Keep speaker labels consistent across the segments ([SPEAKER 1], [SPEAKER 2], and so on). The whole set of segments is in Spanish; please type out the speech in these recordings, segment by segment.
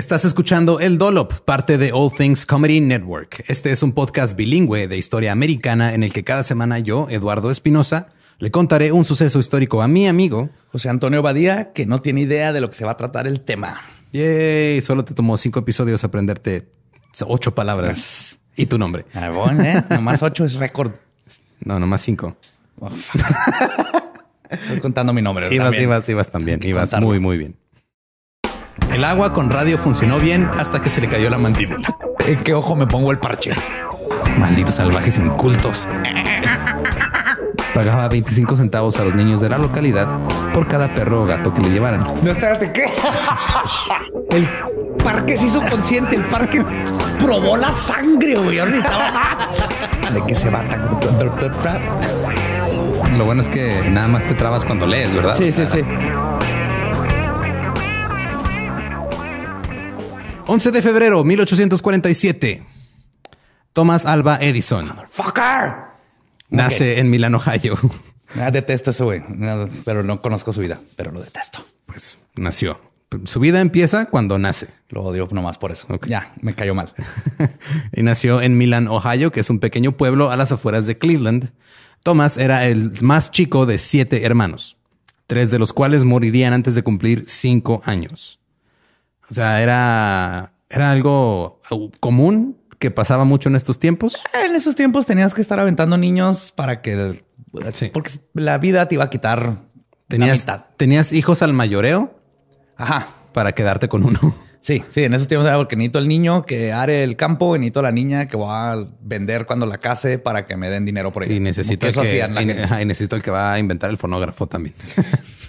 [SPEAKER 1] Estás escuchando El Dolop, parte de All Things Comedy Network. Este es un podcast bilingüe de historia americana en el que cada semana yo, Eduardo Espinosa, le contaré un suceso histórico a mi amigo
[SPEAKER 2] José Antonio Badía, que no tiene idea de lo que se va a tratar el tema.
[SPEAKER 1] Yay, solo te tomó cinco episodios aprenderte ocho palabras y tu nombre.
[SPEAKER 2] Ah, bueno, ¿eh? Nomás ocho es récord.
[SPEAKER 1] No, nomás cinco.
[SPEAKER 2] Estoy contando mi nombre.
[SPEAKER 1] Ibas,
[SPEAKER 2] también.
[SPEAKER 1] ibas, ibas también. Ibas
[SPEAKER 2] contarlo.
[SPEAKER 1] muy, muy bien. El agua con radio funcionó bien hasta que se le cayó la mandíbula.
[SPEAKER 2] ¿En qué ojo me pongo el parche?
[SPEAKER 1] Malditos salvajes incultos. Pagaba 25 centavos a los niños de la localidad por cada perro o gato que le llevaran.
[SPEAKER 2] No, espérate, ¿qué? El parque se hizo consciente. El parque probó la sangre, güey. Necesitaba- ¿De qué se va tan?
[SPEAKER 1] Lo bueno es que nada más te trabas cuando lees, ¿verdad?
[SPEAKER 2] Sí, sí, sí.
[SPEAKER 1] 11 de febrero 1847. Thomas Alba Edison
[SPEAKER 2] ¡Fucker!
[SPEAKER 1] nace en Milán, Ohio.
[SPEAKER 2] Ah, detesto eso, güey. Pero no conozco su vida, pero lo detesto.
[SPEAKER 1] Pues nació. Su vida empieza cuando nace.
[SPEAKER 2] Lo odio nomás por eso. Ya, me cayó mal.
[SPEAKER 1] y nació en Milán, Ohio, que es un pequeño pueblo a las afueras de Cleveland. Thomas era el más chico de siete hermanos, tres de los cuales morirían antes de cumplir cinco años. O sea, era, era algo común que pasaba mucho en estos tiempos.
[SPEAKER 2] En esos tiempos tenías que estar aventando niños para que...
[SPEAKER 1] Sí.
[SPEAKER 2] Porque la vida te iba a quitar la
[SPEAKER 1] Tenías,
[SPEAKER 2] mitad.
[SPEAKER 1] tenías hijos al mayoreo
[SPEAKER 2] Ajá.
[SPEAKER 1] para quedarte con uno.
[SPEAKER 2] Sí, sí, en esos tiempos era porque necesito el niño que are el campo y necesito la niña que voy a vender cuando la case para que me den dinero por ella.
[SPEAKER 1] Y necesito, el
[SPEAKER 2] que eso hacían
[SPEAKER 1] y necesito el que va a inventar el fonógrafo también.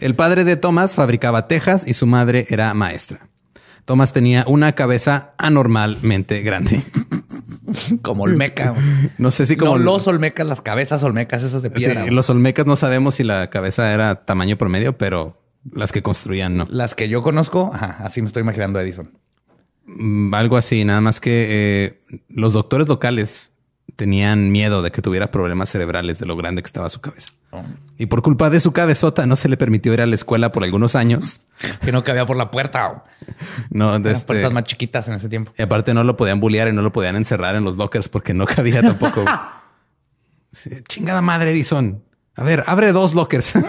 [SPEAKER 1] el padre de Thomas fabricaba tejas y su madre era maestra. Thomas tenía una cabeza anormalmente grande.
[SPEAKER 2] Como olmeca.
[SPEAKER 1] No sé si como
[SPEAKER 2] no los olmecas, las cabezas olmecas esas de piedra.
[SPEAKER 1] los olmecas no sabemos si la cabeza era tamaño promedio, pero las que construían no.
[SPEAKER 2] Las que yo conozco, ajá, así me estoy imaginando a Edison.
[SPEAKER 1] Mm, Algo así, nada más que eh, los doctores locales tenían miedo de que tuviera problemas cerebrales de lo grande que estaba su cabeza. Y por culpa de su cabezota no se le permitió ir a la escuela por algunos años.
[SPEAKER 2] Que no cabía por la puerta. güey.
[SPEAKER 1] No, de
[SPEAKER 2] Las
[SPEAKER 1] este-
[SPEAKER 2] puertas más chiquitas en ese tiempo.
[SPEAKER 1] y aparte no lo podían bullear y no lo podían encerrar en los lockers porque no cabía tampoco. Sí, chingada madre, Edison. A ver, abre dos lockers.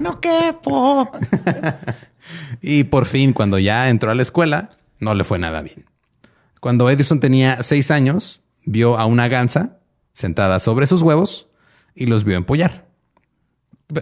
[SPEAKER 2] No quepo.
[SPEAKER 1] y por fin, cuando ya entró a la escuela, no le fue nada bien. Cuando Edison tenía seis años, vio a una gansa sentada sobre sus huevos y los vio empollar.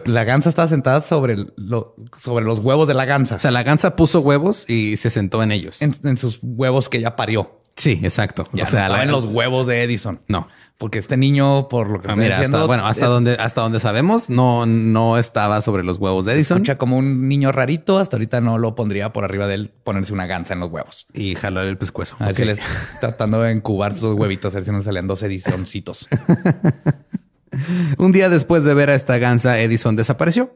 [SPEAKER 2] La gansa estaba sentada sobre, el- lo- sobre los huevos de la gansa.
[SPEAKER 1] O sea, la gansa puso huevos y se sentó en ellos.
[SPEAKER 2] en, en sus huevos que ya parió.
[SPEAKER 1] Sí, exacto.
[SPEAKER 2] Ya
[SPEAKER 1] o sea,
[SPEAKER 2] no estaba
[SPEAKER 1] la-
[SPEAKER 2] en los huevos de Edison.
[SPEAKER 1] No.
[SPEAKER 2] Porque este niño, por lo que
[SPEAKER 1] Ah, mira,
[SPEAKER 2] diciendo,
[SPEAKER 1] hasta, bueno, hasta
[SPEAKER 2] es-
[SPEAKER 1] donde, hasta donde sabemos, no, no estaba sobre los huevos de Edison
[SPEAKER 2] escucha como un niño rarito. Hasta ahorita no lo pondría por arriba de él ponerse una gansa en los huevos.
[SPEAKER 1] y jalar el pescuezo.
[SPEAKER 2] A ver si les tratando de incubar sus huevitos, a ver si no salían dos Edisoncitos.
[SPEAKER 1] Un día después de ver a esta gansa, Edison desapareció.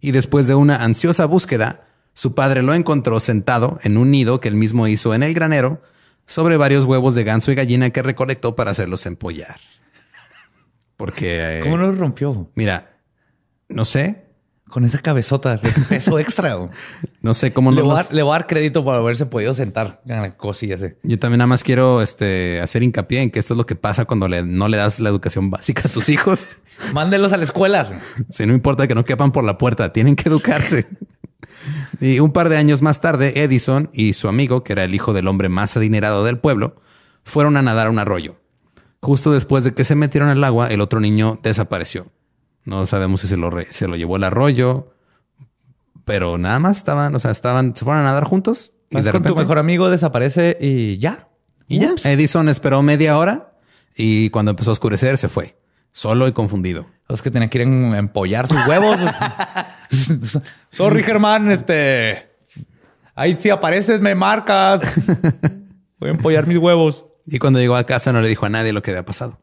[SPEAKER 1] Y después de una ansiosa búsqueda, su padre lo encontró sentado en un nido que él mismo hizo en el granero sobre varios huevos de ganso y gallina que recolectó para hacerlos empollar. Porque, eh,
[SPEAKER 2] ¿Cómo no lo rompió?
[SPEAKER 1] mira, no sé,
[SPEAKER 2] Con esa cabezota de peso extra.
[SPEAKER 1] no sé cómo
[SPEAKER 2] le,
[SPEAKER 1] no
[SPEAKER 2] voy a
[SPEAKER 1] los-
[SPEAKER 2] le voy a dar crédito por haberse podido sentar. Cosilla ese.
[SPEAKER 1] Yo también nada más quiero este, hacer hincapié en que esto es lo que pasa cuando le- no le das la educación básica a tus hijos.
[SPEAKER 2] Mándenlos a la escuela.
[SPEAKER 1] Si no importa que no quepan por la puerta, tienen que educarse. y un par de años más tarde, Edison y su amigo, que era el hijo del hombre más adinerado del pueblo, fueron a nadar a un arroyo. Justo después de que se metieron al agua, el otro niño desapareció. No sabemos si se lo, re- se lo llevó el arroyo, pero nada más estaban, o sea, estaban, se fueron a nadar juntos y de
[SPEAKER 2] con tu mejor amigo desaparece y ya.
[SPEAKER 1] y ya. Edison esperó media hora y cuando empezó a oscurecer se fue, solo y confundido.
[SPEAKER 2] Los que tenían que ir a empollar sus huevos. Sorry, Germán. Este. Ahí si apareces, me marcas. Voy a empollar mis huevos.
[SPEAKER 1] Y cuando llegó a casa no le dijo a nadie lo que había pasado.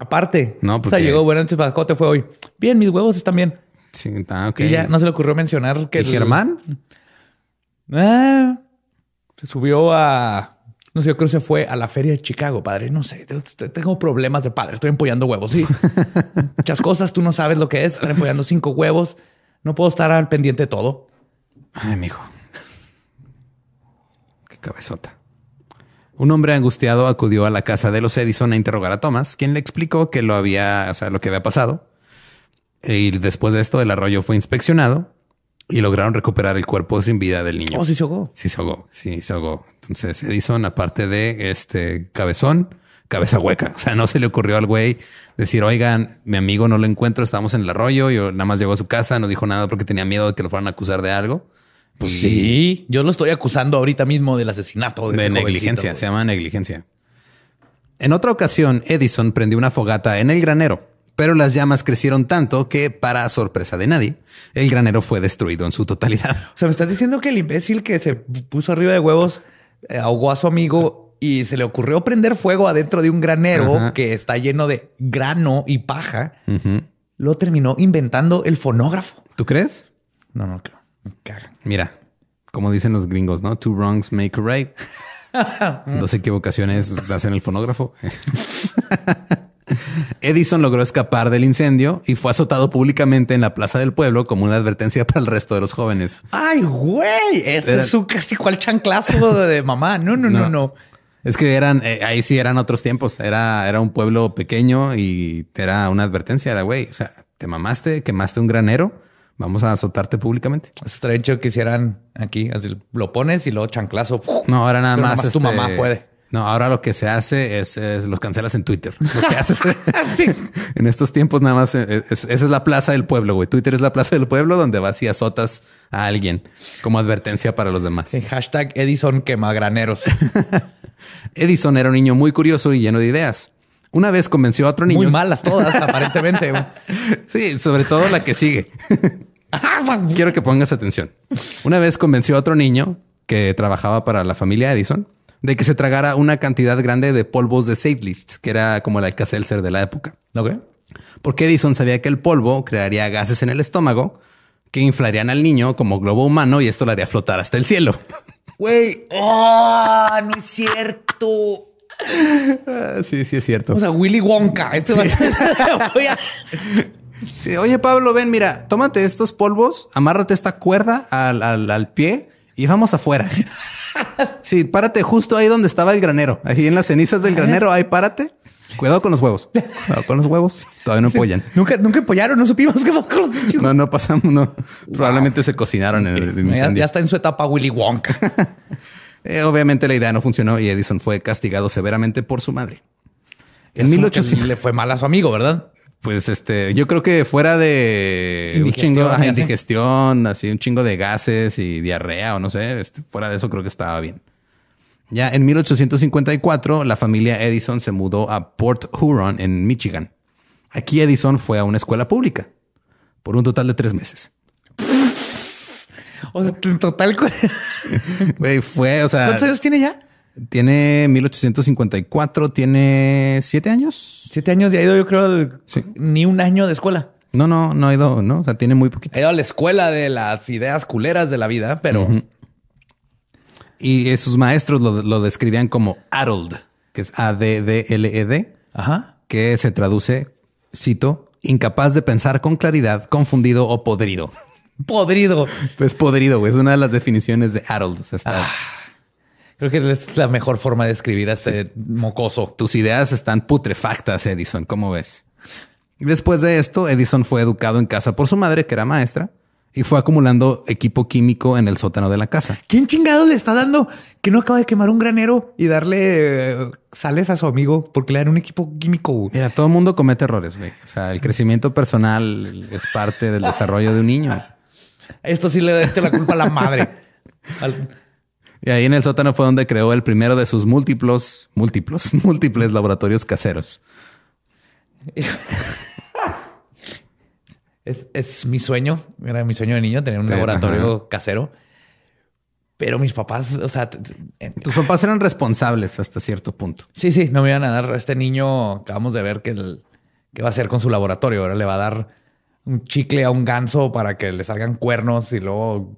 [SPEAKER 2] Aparte.
[SPEAKER 1] No,
[SPEAKER 2] O sea,
[SPEAKER 1] porque-
[SPEAKER 2] llegó, buenas noches, ¿para ¿cómo te fue hoy? Bien, mis huevos están bien.
[SPEAKER 1] Sí, está ok.
[SPEAKER 2] Y ya no se le ocurrió mencionar que.
[SPEAKER 1] ¿Y
[SPEAKER 2] el-
[SPEAKER 1] Germán?
[SPEAKER 2] Ah, se subió a. No sé, yo creo que se fue a la feria de Chicago, padre. No sé, tengo problemas de padre. Estoy empollando huevos, sí. Muchas cosas, tú no sabes lo que es. Estar empollando cinco huevos. No puedo estar al pendiente de todo.
[SPEAKER 1] Ay, mijo. Qué cabezota. Un hombre angustiado acudió a la casa de los Edison a interrogar a Thomas, quien le explicó que lo había, o sea, lo que había pasado. Y después de esto, el arroyo fue inspeccionado y lograron recuperar el cuerpo sin vida del niño.
[SPEAKER 2] Oh, sí se ahogó.
[SPEAKER 1] Sí se ahogó, sí se ahogó. Entonces Edison, aparte de este cabezón, cabeza hueca. O sea, no se le ocurrió al güey decir, oigan, mi amigo no lo encuentro, estamos en el arroyo. Yo nada más llegó a su casa, no dijo nada porque tenía miedo de que lo fueran a acusar de algo.
[SPEAKER 2] Pues sí, yo lo estoy acusando ahorita mismo del asesinato.
[SPEAKER 1] De,
[SPEAKER 2] De, este
[SPEAKER 1] negligencia,
[SPEAKER 2] jovencito,
[SPEAKER 1] se llama negligencia. En otra ocasión, Edison prendió una fogata en el granero, pero las llamas crecieron tanto que, para sorpresa de nadie, el granero fue destruido en su totalidad.
[SPEAKER 2] O sea, me estás diciendo que el imbécil que se puso arriba de huevos eh, ahogó a su amigo y se le ocurrió prender fuego adentro de un granero
[SPEAKER 1] Ajá.
[SPEAKER 2] que está lleno de grano y paja. Lo terminó inventando el fonógrafo.
[SPEAKER 1] ¿Tú crees?
[SPEAKER 2] No, no creo.
[SPEAKER 1] Mira, como dicen los gringos, ¿no? Two wrongs make a right. Dos equivocaciones hacen el fonógrafo. Edison logró escapar del incendio y fue azotado públicamente en la plaza del pueblo como una advertencia para el resto de los jóvenes.
[SPEAKER 2] Ay, güey, ese
[SPEAKER 1] Era-
[SPEAKER 2] es su castigo al chanclazo de, de mamá. No, no, no,
[SPEAKER 1] No.
[SPEAKER 2] no.
[SPEAKER 1] Es que eran, eh, ahí sí eran otros tiempos. Era, era un pueblo pequeño y era una advertencia. Era, güey, o sea, te mamaste, quemaste un granero, vamos a azotarte públicamente.
[SPEAKER 2] Estaría hecho que hicieran aquí, así lo pones y luego chanclazo.
[SPEAKER 1] No, ahora nada
[SPEAKER 2] Pero
[SPEAKER 1] más.
[SPEAKER 2] tu
[SPEAKER 1] este,
[SPEAKER 2] mamá puede.
[SPEAKER 1] No, ahora lo que se hace es, es los cancelas en Twitter. Lo que haces
[SPEAKER 2] Sí.
[SPEAKER 1] en estos tiempos nada más es- esa es la plaza del pueblo, güey. Twitter es la plaza del pueblo donde vas y azotas a alguien como advertencia para los demás.
[SPEAKER 2] Sí, hashtag Edison quemagraneros.
[SPEAKER 1] Edison era un niño muy curioso y lleno de ideas. Una vez convenció a otro niño.
[SPEAKER 2] Muy malas todas, aparentemente.
[SPEAKER 1] Sí, sobre todo la que sigue. Quiero que pongas atención. Una vez convenció a otro niño que trabajaba para la familia Edison de que se tragara una cantidad grande de polvos de Seidlitz, que era como el Alka-Seltzer de la época.
[SPEAKER 2] Ok.
[SPEAKER 1] Porque Edison sabía que el polvo crearía gases en el estómago que inflarían al niño como globo humano y esto lo haría flotar hasta el cielo.
[SPEAKER 2] Güey, oh, no es cierto.
[SPEAKER 1] Ah, sí, sí es cierto.
[SPEAKER 2] O sea, Willy Wonka. Este va- a-
[SPEAKER 1] Sí, oye Pablo, ven, mira, tómate estos polvos, amárrate esta cuerda al, al- al pie y vamos afuera. Sí, párate justo ahí donde estaba el granero, ahí en las cenizas del granero, ahí párate. Cuidado con los huevos. Cuidado con los huevos. Todavía no empollan.
[SPEAKER 2] Nunca, nunca apoyaron, no supimos qué pasó con los bichos.
[SPEAKER 1] No, no pasamos, no. Probablemente se cocinaron en el incendio.
[SPEAKER 2] ya está en su etapa Willy Wonka.
[SPEAKER 1] Eh, obviamente la idea no funcionó y Edison fue castigado severamente por su madre. En
[SPEAKER 2] Asumo que
[SPEAKER 1] 1800,
[SPEAKER 2] le fue mal a su amigo, ¿verdad?
[SPEAKER 1] Pues este, yo creo que fuera de un
[SPEAKER 2] Indigestión,
[SPEAKER 1] chingo, ajá,
[SPEAKER 2] y así.
[SPEAKER 1] indigestión, así un chingo de gases y diarrea o no sé, este, fuera de eso creo que estaba bien. Ya en 1854 la familia Edison se mudó a Port Huron en Michigan. Aquí Edison fue a una escuela pública por un total de tres meses.
[SPEAKER 2] O sea, en total, ¿cu-
[SPEAKER 1] Güey, fue, o sea,
[SPEAKER 2] ¿cuántos años tiene ya?
[SPEAKER 1] Tiene 1854, tiene siete años.
[SPEAKER 2] Siete años de ha ido, yo creo,
[SPEAKER 1] Sí.
[SPEAKER 2] ni un año de escuela.
[SPEAKER 1] No, no, no ha ido, no, o sea, tiene muy poquito.
[SPEAKER 2] Ha ido a la escuela de las ideas culeras de la vida, pero
[SPEAKER 1] Y sus maestros lo, lo describían como addled, que es A-D-D-L-E-D,
[SPEAKER 2] ajá.
[SPEAKER 1] que se traduce, cito, incapaz de pensar con claridad, confundido o podrido.
[SPEAKER 2] Podrido.
[SPEAKER 1] Pues podrido, güey, es una de las definiciones de addled. O sea, estás-
[SPEAKER 2] Creo que es la mejor forma de escribir a ese mocoso.
[SPEAKER 1] tus ideas están putrefactas, Edison, ¿cómo ves? Después de esto, Edison fue educado en casa por su madre, que era maestra, y fue acumulando equipo químico en el sótano de la casa.
[SPEAKER 2] ¿Quién chingado le está dando que no acaba de quemar un granero y darle eh, sales a su amigo porque le dan un equipo químico?
[SPEAKER 1] Mira, todo el mundo comete errores, güey. O sea, el crecimiento personal es parte del desarrollo de un niño.
[SPEAKER 2] Esto sí le da la culpa a la madre. Al-
[SPEAKER 1] Y ahí en el sótano fue donde creó el primero de sus múltiplos, múltiplos, múltiples laboratorios caseros.
[SPEAKER 2] Es, es mi sueño, era mi sueño de niño tener un
[SPEAKER 1] Sí,
[SPEAKER 2] laboratorio casero. Pero mis papás, o sea, t-
[SPEAKER 1] Tus papás eran responsables hasta cierto punto.
[SPEAKER 2] sí, sí, no me iban a dar a este niño. Acabamos de ver que, el, que va a hacer con su laboratorio. Ahora le va a dar un chicle a un ganso para que le salgan cuernos y luego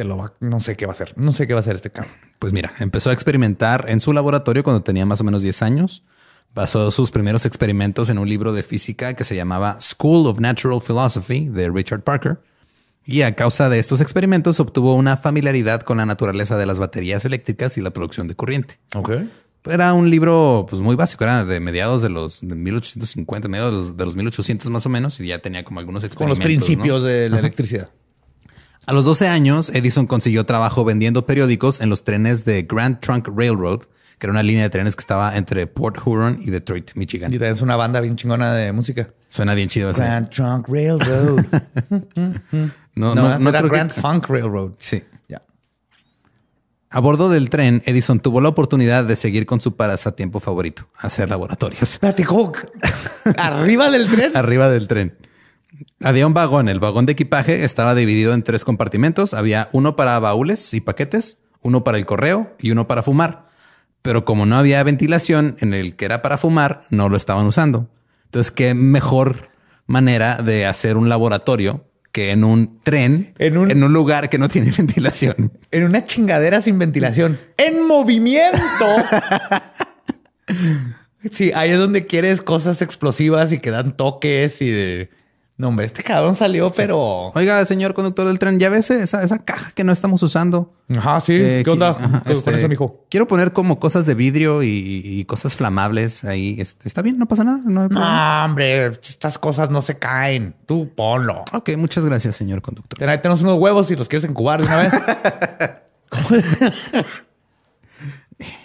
[SPEAKER 2] te lo va. No sé qué va a hacer. No sé qué va a hacer este cabrón.
[SPEAKER 1] Pues mira, empezó a experimentar en su laboratorio cuando tenía más o menos 10 años. Basó sus primeros experimentos en un libro de física que se llamaba School of Natural Philosophy de Richard Parker. Y a causa de estos experimentos obtuvo una familiaridad con la naturaleza de las baterías eléctricas y la producción de corriente.
[SPEAKER 2] Ok.
[SPEAKER 1] Era un libro pues, muy básico, era de mediados de los de 1850, mediados de los, de los 1800 más o menos, y ya tenía como algunos
[SPEAKER 2] Con
[SPEAKER 1] experimentos.
[SPEAKER 2] los principios
[SPEAKER 1] ¿no?
[SPEAKER 2] de la electricidad.
[SPEAKER 1] A los 12 años, Edison consiguió trabajo vendiendo periódicos en los trenes de Grand Trunk Railroad, que era una línea de trenes que estaba entre Port Huron y Detroit, Michigan.
[SPEAKER 2] Y es una banda bien chingona de música.
[SPEAKER 1] Suena bien chido.
[SPEAKER 2] Grand Trunk Railroad.
[SPEAKER 1] No,
[SPEAKER 2] no,
[SPEAKER 1] no, no
[SPEAKER 2] era
[SPEAKER 1] que-
[SPEAKER 2] Grand Funk Railroad.
[SPEAKER 1] Sí.
[SPEAKER 2] Ya.
[SPEAKER 1] A bordo del tren, Edison tuvo la oportunidad de seguir con su pasatiempo favorito, hacer laboratorios.
[SPEAKER 2] Platicó arriba del tren.
[SPEAKER 1] Arriba del tren. Había un vagón. El vagón de equipaje estaba dividido en tres compartimentos. Había uno para baúles y paquetes, uno para el correo y uno para fumar. Pero como no había ventilación en el que era para fumar, no lo estaban usando. Entonces, qué mejor manera de hacer un laboratorio que en un tren,
[SPEAKER 2] En un-
[SPEAKER 1] en un lugar que no tiene ventilación.
[SPEAKER 2] En una chingadera sin ventilación. ¡En movimiento! sí, ahí es donde quieres cosas explosivas y que dan toques y de... No, hombre, este cabrón salió, pero...
[SPEAKER 1] Oiga, señor conductor del tren, ¿ya ves esa, esa caja que no estamos usando?
[SPEAKER 2] Ajá, sí.
[SPEAKER 1] Eh,
[SPEAKER 2] ¿Qué onda
[SPEAKER 1] ajá, este,
[SPEAKER 2] mijo?
[SPEAKER 1] Quiero poner como cosas de vidrio y, y cosas flamables ahí. Este, Está bien, no pasa nada. No
[SPEAKER 2] hombre, estas cosas no se caen. Tú ponlo.
[SPEAKER 1] Ok, muchas gracias, señor conductor.
[SPEAKER 2] Ten- ahí tenemos unos huevos y los quieres encubar de una vez.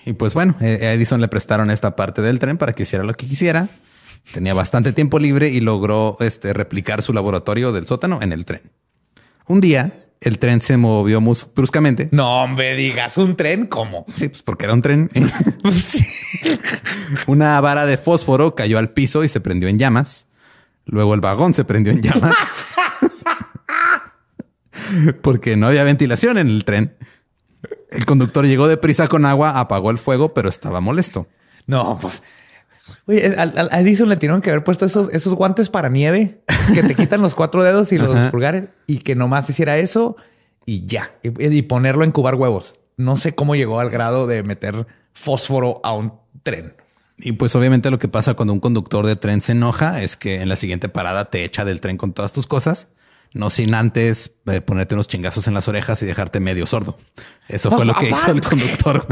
[SPEAKER 1] Y pues bueno, eh, a Edison le prestaron esta parte del tren para que hiciera lo que quisiera. Tenía bastante tiempo libre y logró este, replicar su laboratorio del sótano en el tren. Un día, el tren se movió bruscamente.
[SPEAKER 2] no, hombre, digas un tren, ¿cómo?
[SPEAKER 1] Sí, pues porque era un tren. Una vara de fósforo cayó al piso y se prendió en llamas. Luego el vagón se prendió en llamas. porque no había ventilación en el tren. El conductor llegó deprisa con agua, apagó el fuego, pero estaba molesto.
[SPEAKER 2] No, pues. Oye, al- al- a Edison le tuvieron que haber puesto esos, esos guantes para nieve que te quitan los cuatro dedos y los
[SPEAKER 1] Ajá.
[SPEAKER 2] pulgares y que nomás hiciera eso y ya. Y, y ponerlo a incubar huevos. No sé cómo llegó al grado de meter fósforo a un tren.
[SPEAKER 1] Y pues obviamente lo que pasa cuando un conductor de tren se enoja es que en la siguiente parada te echa del tren con todas tus cosas, no sin antes eh, ponerte unos chingazos en las orejas y dejarte medio sordo. Eso fue lo que hizo el conductor.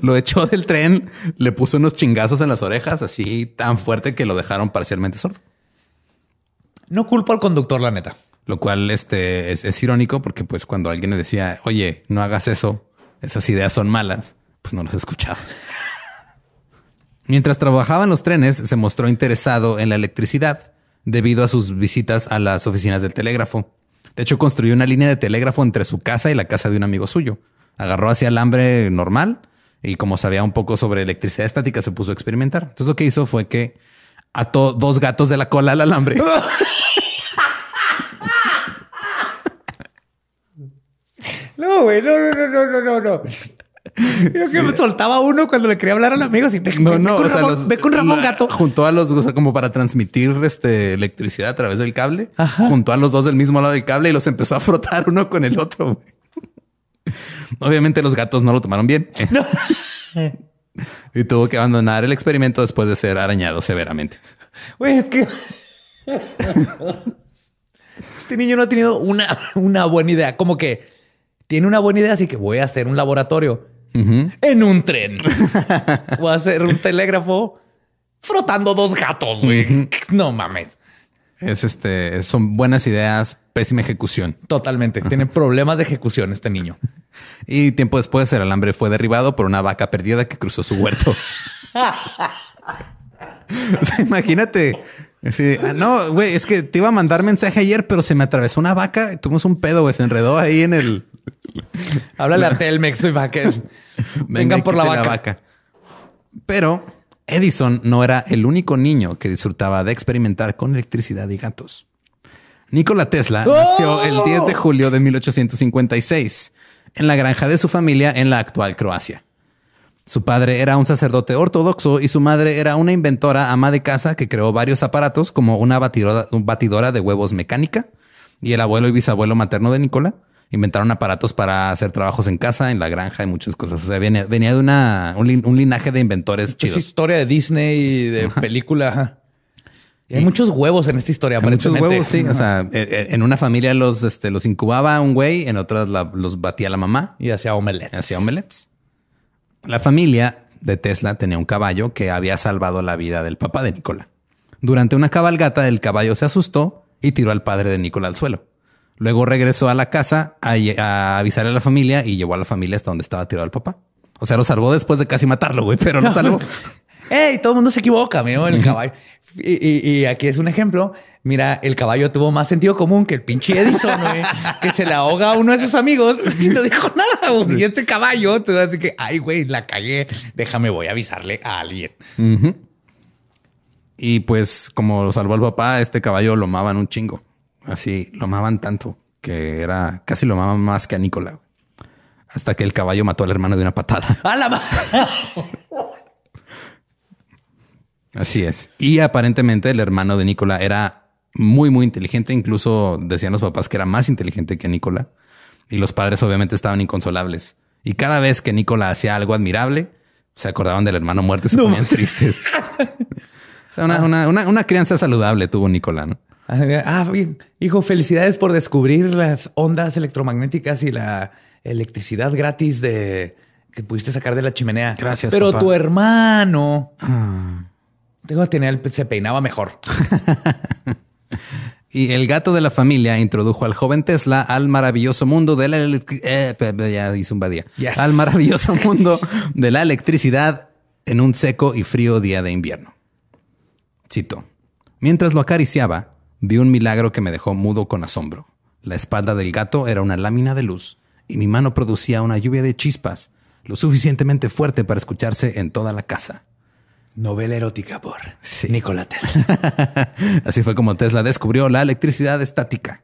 [SPEAKER 1] Lo echó del tren, le puso unos chingazos en las orejas así tan fuerte que lo dejaron parcialmente sordo.
[SPEAKER 2] No culpo al conductor, la neta.
[SPEAKER 1] Lo cual este, es, es irónico porque pues cuando alguien le decía, oye, no hagas eso, esas ideas son malas, pues no los escuchaba. Mientras trabajaba en los trenes, se mostró interesado en la electricidad debido a sus visitas a las oficinas del telégrafo. De hecho, construyó una línea de telégrafo entre su casa y la casa de un amigo suyo. Agarró hacia alambre normal y como sabía un poco sobre electricidad estática, se puso a experimentar. Entonces lo que hizo fue que ató dos gatos de la cola al alambre.
[SPEAKER 2] No, güey, no, no, no, no, no, no, no. Creo que me soltaba uno cuando le quería hablar al amigo. Así, ve,
[SPEAKER 1] No,
[SPEAKER 2] ve
[SPEAKER 1] no,
[SPEAKER 2] con
[SPEAKER 1] o sea,
[SPEAKER 2] Ramón,
[SPEAKER 1] los-
[SPEAKER 2] ve con Ramón
[SPEAKER 1] la-
[SPEAKER 2] Gato.
[SPEAKER 1] Juntó a los, o sea, como para transmitir este, electricidad a través del cable.
[SPEAKER 2] Ajá.
[SPEAKER 1] Juntó a los dos del mismo lado del cable y los empezó a frotar uno con el otro. güey. Obviamente los gatos no lo tomaron bien. y tuvo que abandonar el experimento después de ser arañado severamente.
[SPEAKER 2] Güey, es que. este niño no ha tenido una, una buena idea. Como que tiene una buena idea, así que voy a hacer un laboratorio en un tren. voy a hacer un telégrafo frotando dos gatos, güey. No mames.
[SPEAKER 1] Es este, son buenas ideas, pésima ejecución.
[SPEAKER 2] Totalmente. Tiene problemas de ejecución este niño.
[SPEAKER 1] Y tiempo después el alambre fue derribado por una vaca perdida que cruzó su huerto. Imagínate. Sí, ah, no, güey, es que te iba a mandar mensaje ayer, pero se me atravesó una vaca tuvimos un pedo, güey, se enredó ahí en el.
[SPEAKER 2] Háblale a Telmex y va que vengan
[SPEAKER 1] y
[SPEAKER 2] por la vaca.
[SPEAKER 1] Pero Edison no era el único niño que disfrutaba de experimentar con electricidad y gatos. Nikola Tesla
[SPEAKER 2] ¡Oh!
[SPEAKER 1] nació el 10 de julio de 1856 en la granja de su familia en la actual Croacia. Su padre era un sacerdote ortodoxo y su madre era una inventora ama de casa que creó varios aparatos como una batidora, batidora de huevos mecánica y el abuelo y bisabuelo materno de Nicola inventaron aparatos para hacer trabajos en casa, en la granja y muchas cosas. O sea, venía, venía de una, un, lin- un linaje de inventores
[SPEAKER 2] Es
[SPEAKER 1] chidos.
[SPEAKER 2] historia de Disney y de película. ajá. hay muchos huevos en esta historia.
[SPEAKER 1] Hay muchos huevos, sí. O sea, e, e, en una familia los, este, los incubaba un güey, en otras los batía la mamá.
[SPEAKER 2] Y hacía omelets.
[SPEAKER 1] Hacía omelets. La familia de Tesla tenía un caballo que había salvado la vida del papá de Nicola. Durante una cabalgata, el caballo se asustó y tiró al padre de Nicola al suelo. Luego regresó a la casa a, a avisar a la familia y llevó a la familia hasta donde estaba tirado el papá. O sea, lo salvó después de casi matarlo, güey, pero lo salvó.
[SPEAKER 2] ¡Ey! Todo el mundo se equivoca, amigo, el caballo. Y, aquí es un ejemplo. Mira, el caballo tuvo más sentido común que el pinche Edison, güey, que se le ahoga a uno de sus amigos y no dijo nada. Güey. Y este caballo te así que, ay, güey, la cagué. Déjame, voy a avisarle a alguien.
[SPEAKER 1] Y pues, como lo salvó el papá, este caballo lo amaban un chingo. Así lo amaban tanto que era casi lo amaban más que a Nicola. Hasta que el caballo mató al hermano de una patada.
[SPEAKER 2] ¡A la
[SPEAKER 1] Así es. Y aparentemente el hermano de Nicola era muy, muy inteligente. Incluso decían los papás que era más inteligente que Nicola. Y los padres obviamente estaban inconsolables. Y cada vez que Nicola hacía algo admirable, se acordaban del hermano muerto y se ponían tristes. o sea, una, crianza saludable tuvo Nicola, ¿no?
[SPEAKER 2] Ah, hijo, felicidades por descubrir las ondas electromagnéticas y la electricidad gratis de que pudiste sacar de la chimenea.
[SPEAKER 1] Gracias.
[SPEAKER 2] Pero tu hermano. Ah. Tengo tener, se peinaba mejor.
[SPEAKER 1] y el gato de la familia introdujo al joven Tesla al maravilloso mundo de la eh, ya hizo un badía. Al maravilloso mundo de la electricidad en un seco y frío día de invierno. Cito. Mientras lo acariciaba, vi un milagro que me dejó mudo con asombro. La espalda del gato era una lámina de luz y mi mano producía una lluvia de chispas, lo suficientemente fuerte para escucharse en toda la casa.
[SPEAKER 2] Novela erótica por Nikola Tesla.
[SPEAKER 1] Así fue como Tesla descubrió la electricidad estática.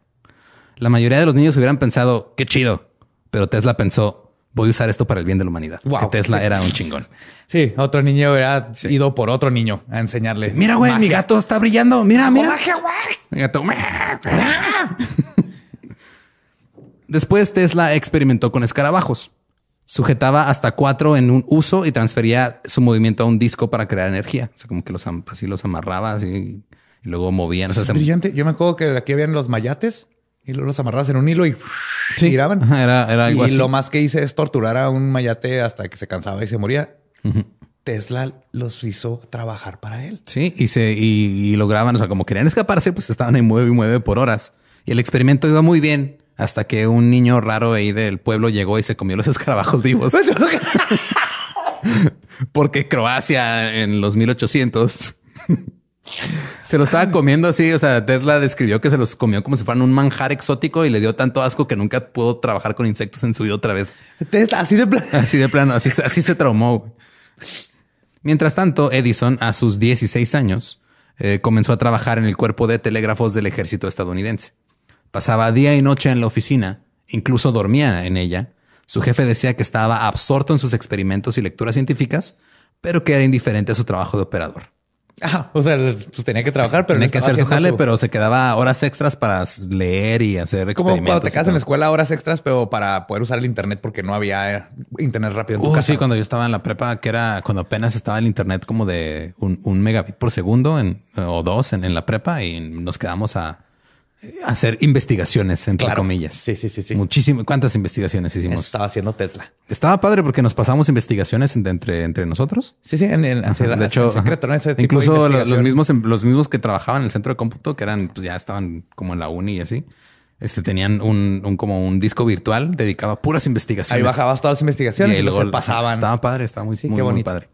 [SPEAKER 1] La mayoría de los niños hubieran pensado, qué chido, pero Tesla pensó, voy a usar esto para el bien de la humanidad. Que Tesla era un chingón.
[SPEAKER 2] Sí, otro niño hubiera ido por otro niño a enseñarle.
[SPEAKER 1] mira, güey, mi gato está brillando. Mira, mira. Mi gato. Después Tesla experimentó con escarabajos. Sujetaba hasta cuatro en un uso y transfería su movimiento a un disco para crear energía. O sea, como que los así los amarraba así, y luego movían.
[SPEAKER 2] es brillante. Yo me acuerdo que aquí habían los mayates y luego los amarrabas en un hilo y giraban.
[SPEAKER 1] Era, era algo
[SPEAKER 2] y lo más que hice es torturar a un mayate hasta que se cansaba y se moría. Tesla los hizo trabajar para él.
[SPEAKER 1] Sí, y se y, lograban, o sea, como querían escaparse, pues estaban ahí mueve y mueve por horas. Y el experimento iba muy bien hasta que un niño raro ahí del pueblo llegó y se comió los escarabajos vivos. Porque Croacia en los 1800 se lo estaba comiendo así. O sea, Tesla describió que se los comió como si fueran un manjar exótico y le dio tanto asco que nunca pudo trabajar con insectos en su vida otra vez.
[SPEAKER 2] Tesla, así de plano.
[SPEAKER 1] Así de plano, así, así se traumó. Mientras tanto, Edison, a sus 16 años, eh, comenzó a trabajar en el cuerpo de telégrafos del ejército estadounidense. Pasaba día y noche en la oficina, incluso dormía en ella. Su jefe decía que estaba absorto en sus experimentos y lecturas científicas, pero que era indiferente a su trabajo de operador.
[SPEAKER 2] Ah, o sea, pues tenía que trabajar, pero
[SPEAKER 1] tenía que hacer su jale, pero se quedaba horas extras para leer y hacer experimentos. Como
[SPEAKER 2] cuando te quedas en la escuela, horas extras, pero para poder usar el internet porque no había eh, internet rápido en tu uh, casa.
[SPEAKER 1] Sí, cuando yo estaba en la prepa, que era cuando apenas estaba el internet como de un, megabit por segundo o dos en la prepa y nos quedamos a hacer investigaciones, entre comillas.
[SPEAKER 2] Sí, sí, sí, sí.
[SPEAKER 1] Muchísimas. ¿Cuántas investigaciones hicimos?
[SPEAKER 2] Estaba haciendo Tesla.
[SPEAKER 1] Estaba padre porque nos pasamos investigaciones entre, entre nosotros.
[SPEAKER 2] Sí, sí. En, el, de hecho,
[SPEAKER 1] secreto, incluso los mismos, los mismos que trabajaban en el centro de cómputo, que eran, pues ya estaban como en la uni y así. Este tenían un, como un disco virtual dedicado a puras investigaciones.
[SPEAKER 2] Ahí bajabas todas las investigaciones y, luego se pasaban.
[SPEAKER 1] Estaba padre, estaba muy, muy, muy padre.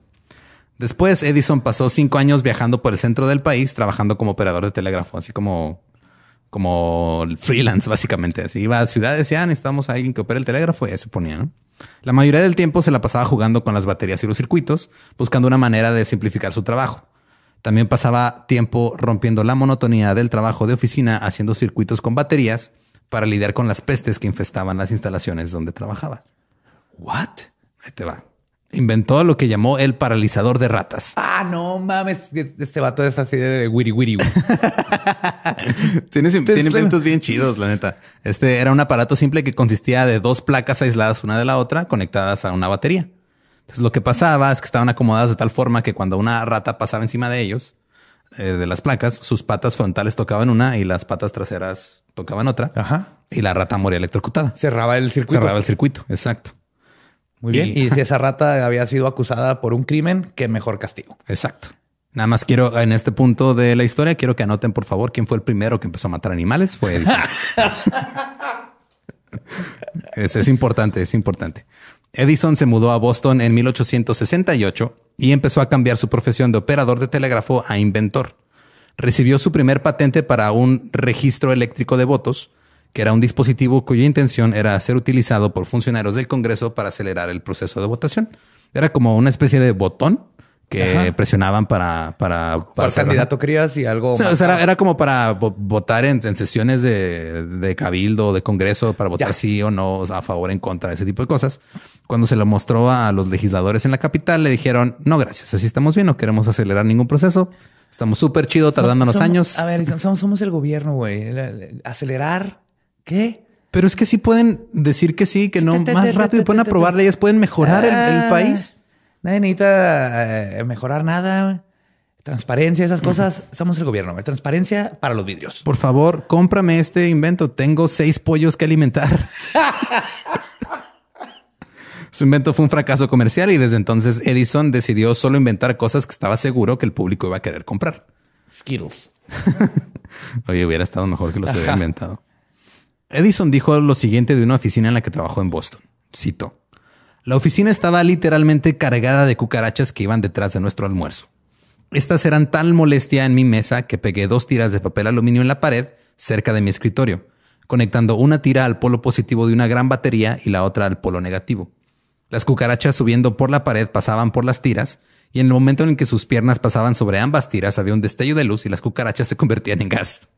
[SPEAKER 1] Después Edison pasó cinco años viajando por el centro del país trabajando como operador de telégrafo, así como como freelance, básicamente. Así iba a ciudades, ah, necesitamos a alguien que opere el telégrafo y se ponía. La mayoría del tiempo se la pasaba jugando con las baterías y los circuitos, buscando una manera de simplificar su trabajo. También pasaba tiempo rompiendo la monotonía del trabajo de oficina haciendo circuitos con baterías para lidiar con las pestes que infestaban las instalaciones donde trabajaba.
[SPEAKER 2] ¿What?
[SPEAKER 1] Ahí te va inventó lo que llamó el paralizador de ratas.
[SPEAKER 2] Ah, no mames. Este vato es así de wiri wiri.
[SPEAKER 1] tiene, inventos bien chidos, la neta. Este era un aparato simple que consistía de dos placas aisladas una de la otra conectadas a una batería. Entonces lo que pasaba es que estaban acomodadas de tal forma que cuando una rata pasaba encima de ellos, eh, de las placas, sus patas frontales tocaban una y las patas traseras tocaban otra.
[SPEAKER 2] Ajá.
[SPEAKER 1] Y la rata moría electrocutada.
[SPEAKER 2] Cerraba el circuito.
[SPEAKER 1] Cerraba el circuito, exacto.
[SPEAKER 2] Muy bien. Y, si esa rata había sido acusada por un crimen, qué mejor castigo.
[SPEAKER 1] Exacto. Nada más quiero, en este punto de la historia, quiero que anoten, por favor, quién fue el primero que empezó a matar animales. Fue Edison. es, es importante, es importante. Edison se mudó a Boston en 1868 y empezó a cambiar su profesión de operador de telégrafo a inventor. Recibió su primer patente para un registro eléctrico de votos, que era un dispositivo cuya intención era ser utilizado por funcionarios del Congreso para acelerar el proceso de votación. Era como una especie de botón que presionaban para... para,
[SPEAKER 2] para candidato y algo...
[SPEAKER 1] O sea, era, como para votar en, sesiones de, de, cabildo, de congreso, para votar sí o no, a favor, en contra, ese tipo de cosas. Cuando se lo mostró a los legisladores en la capital, le dijeron, no, gracias, así estamos bien, no queremos acelerar ningún proceso. Estamos súper chido, tardándonos años.
[SPEAKER 2] A ver, somos, somos el gobierno, güey. Acelerar, ¿qué?
[SPEAKER 1] Pero es que sí pueden decir que sí, que no, más rápido, pueden aprobar leyes, pueden mejorar el, el país.
[SPEAKER 2] Nadie necesita eh, mejorar nada. Transparencia, esas cosas. Somos el gobierno. Transparencia para los vidrios.
[SPEAKER 1] Por favor, cómprame este invento. Tengo seis pollos que alimentar. Su invento fue un fracaso comercial y desde entonces Edison decidió solo inventar cosas que estaba seguro que el público iba a querer comprar.
[SPEAKER 2] Skittles.
[SPEAKER 1] Oye, hubiera estado mejor que los hubiera inventado. Edison dijo lo siguiente de una oficina en la que trabajó en Boston. Cito. La oficina estaba literalmente cargada de cucarachas que iban detrás de nuestro almuerzo. Estas eran tal molestia en mi mesa que pegué dos tiras de papel aluminio en la pared cerca de mi escritorio, conectando una tira al polo positivo de una gran batería y la otra al polo negativo. Las cucarachas subiendo por la pared pasaban por las tiras y en el momento en que sus piernas pasaban sobre ambas tiras había un destello de luz y las cucarachas se convertían en gas.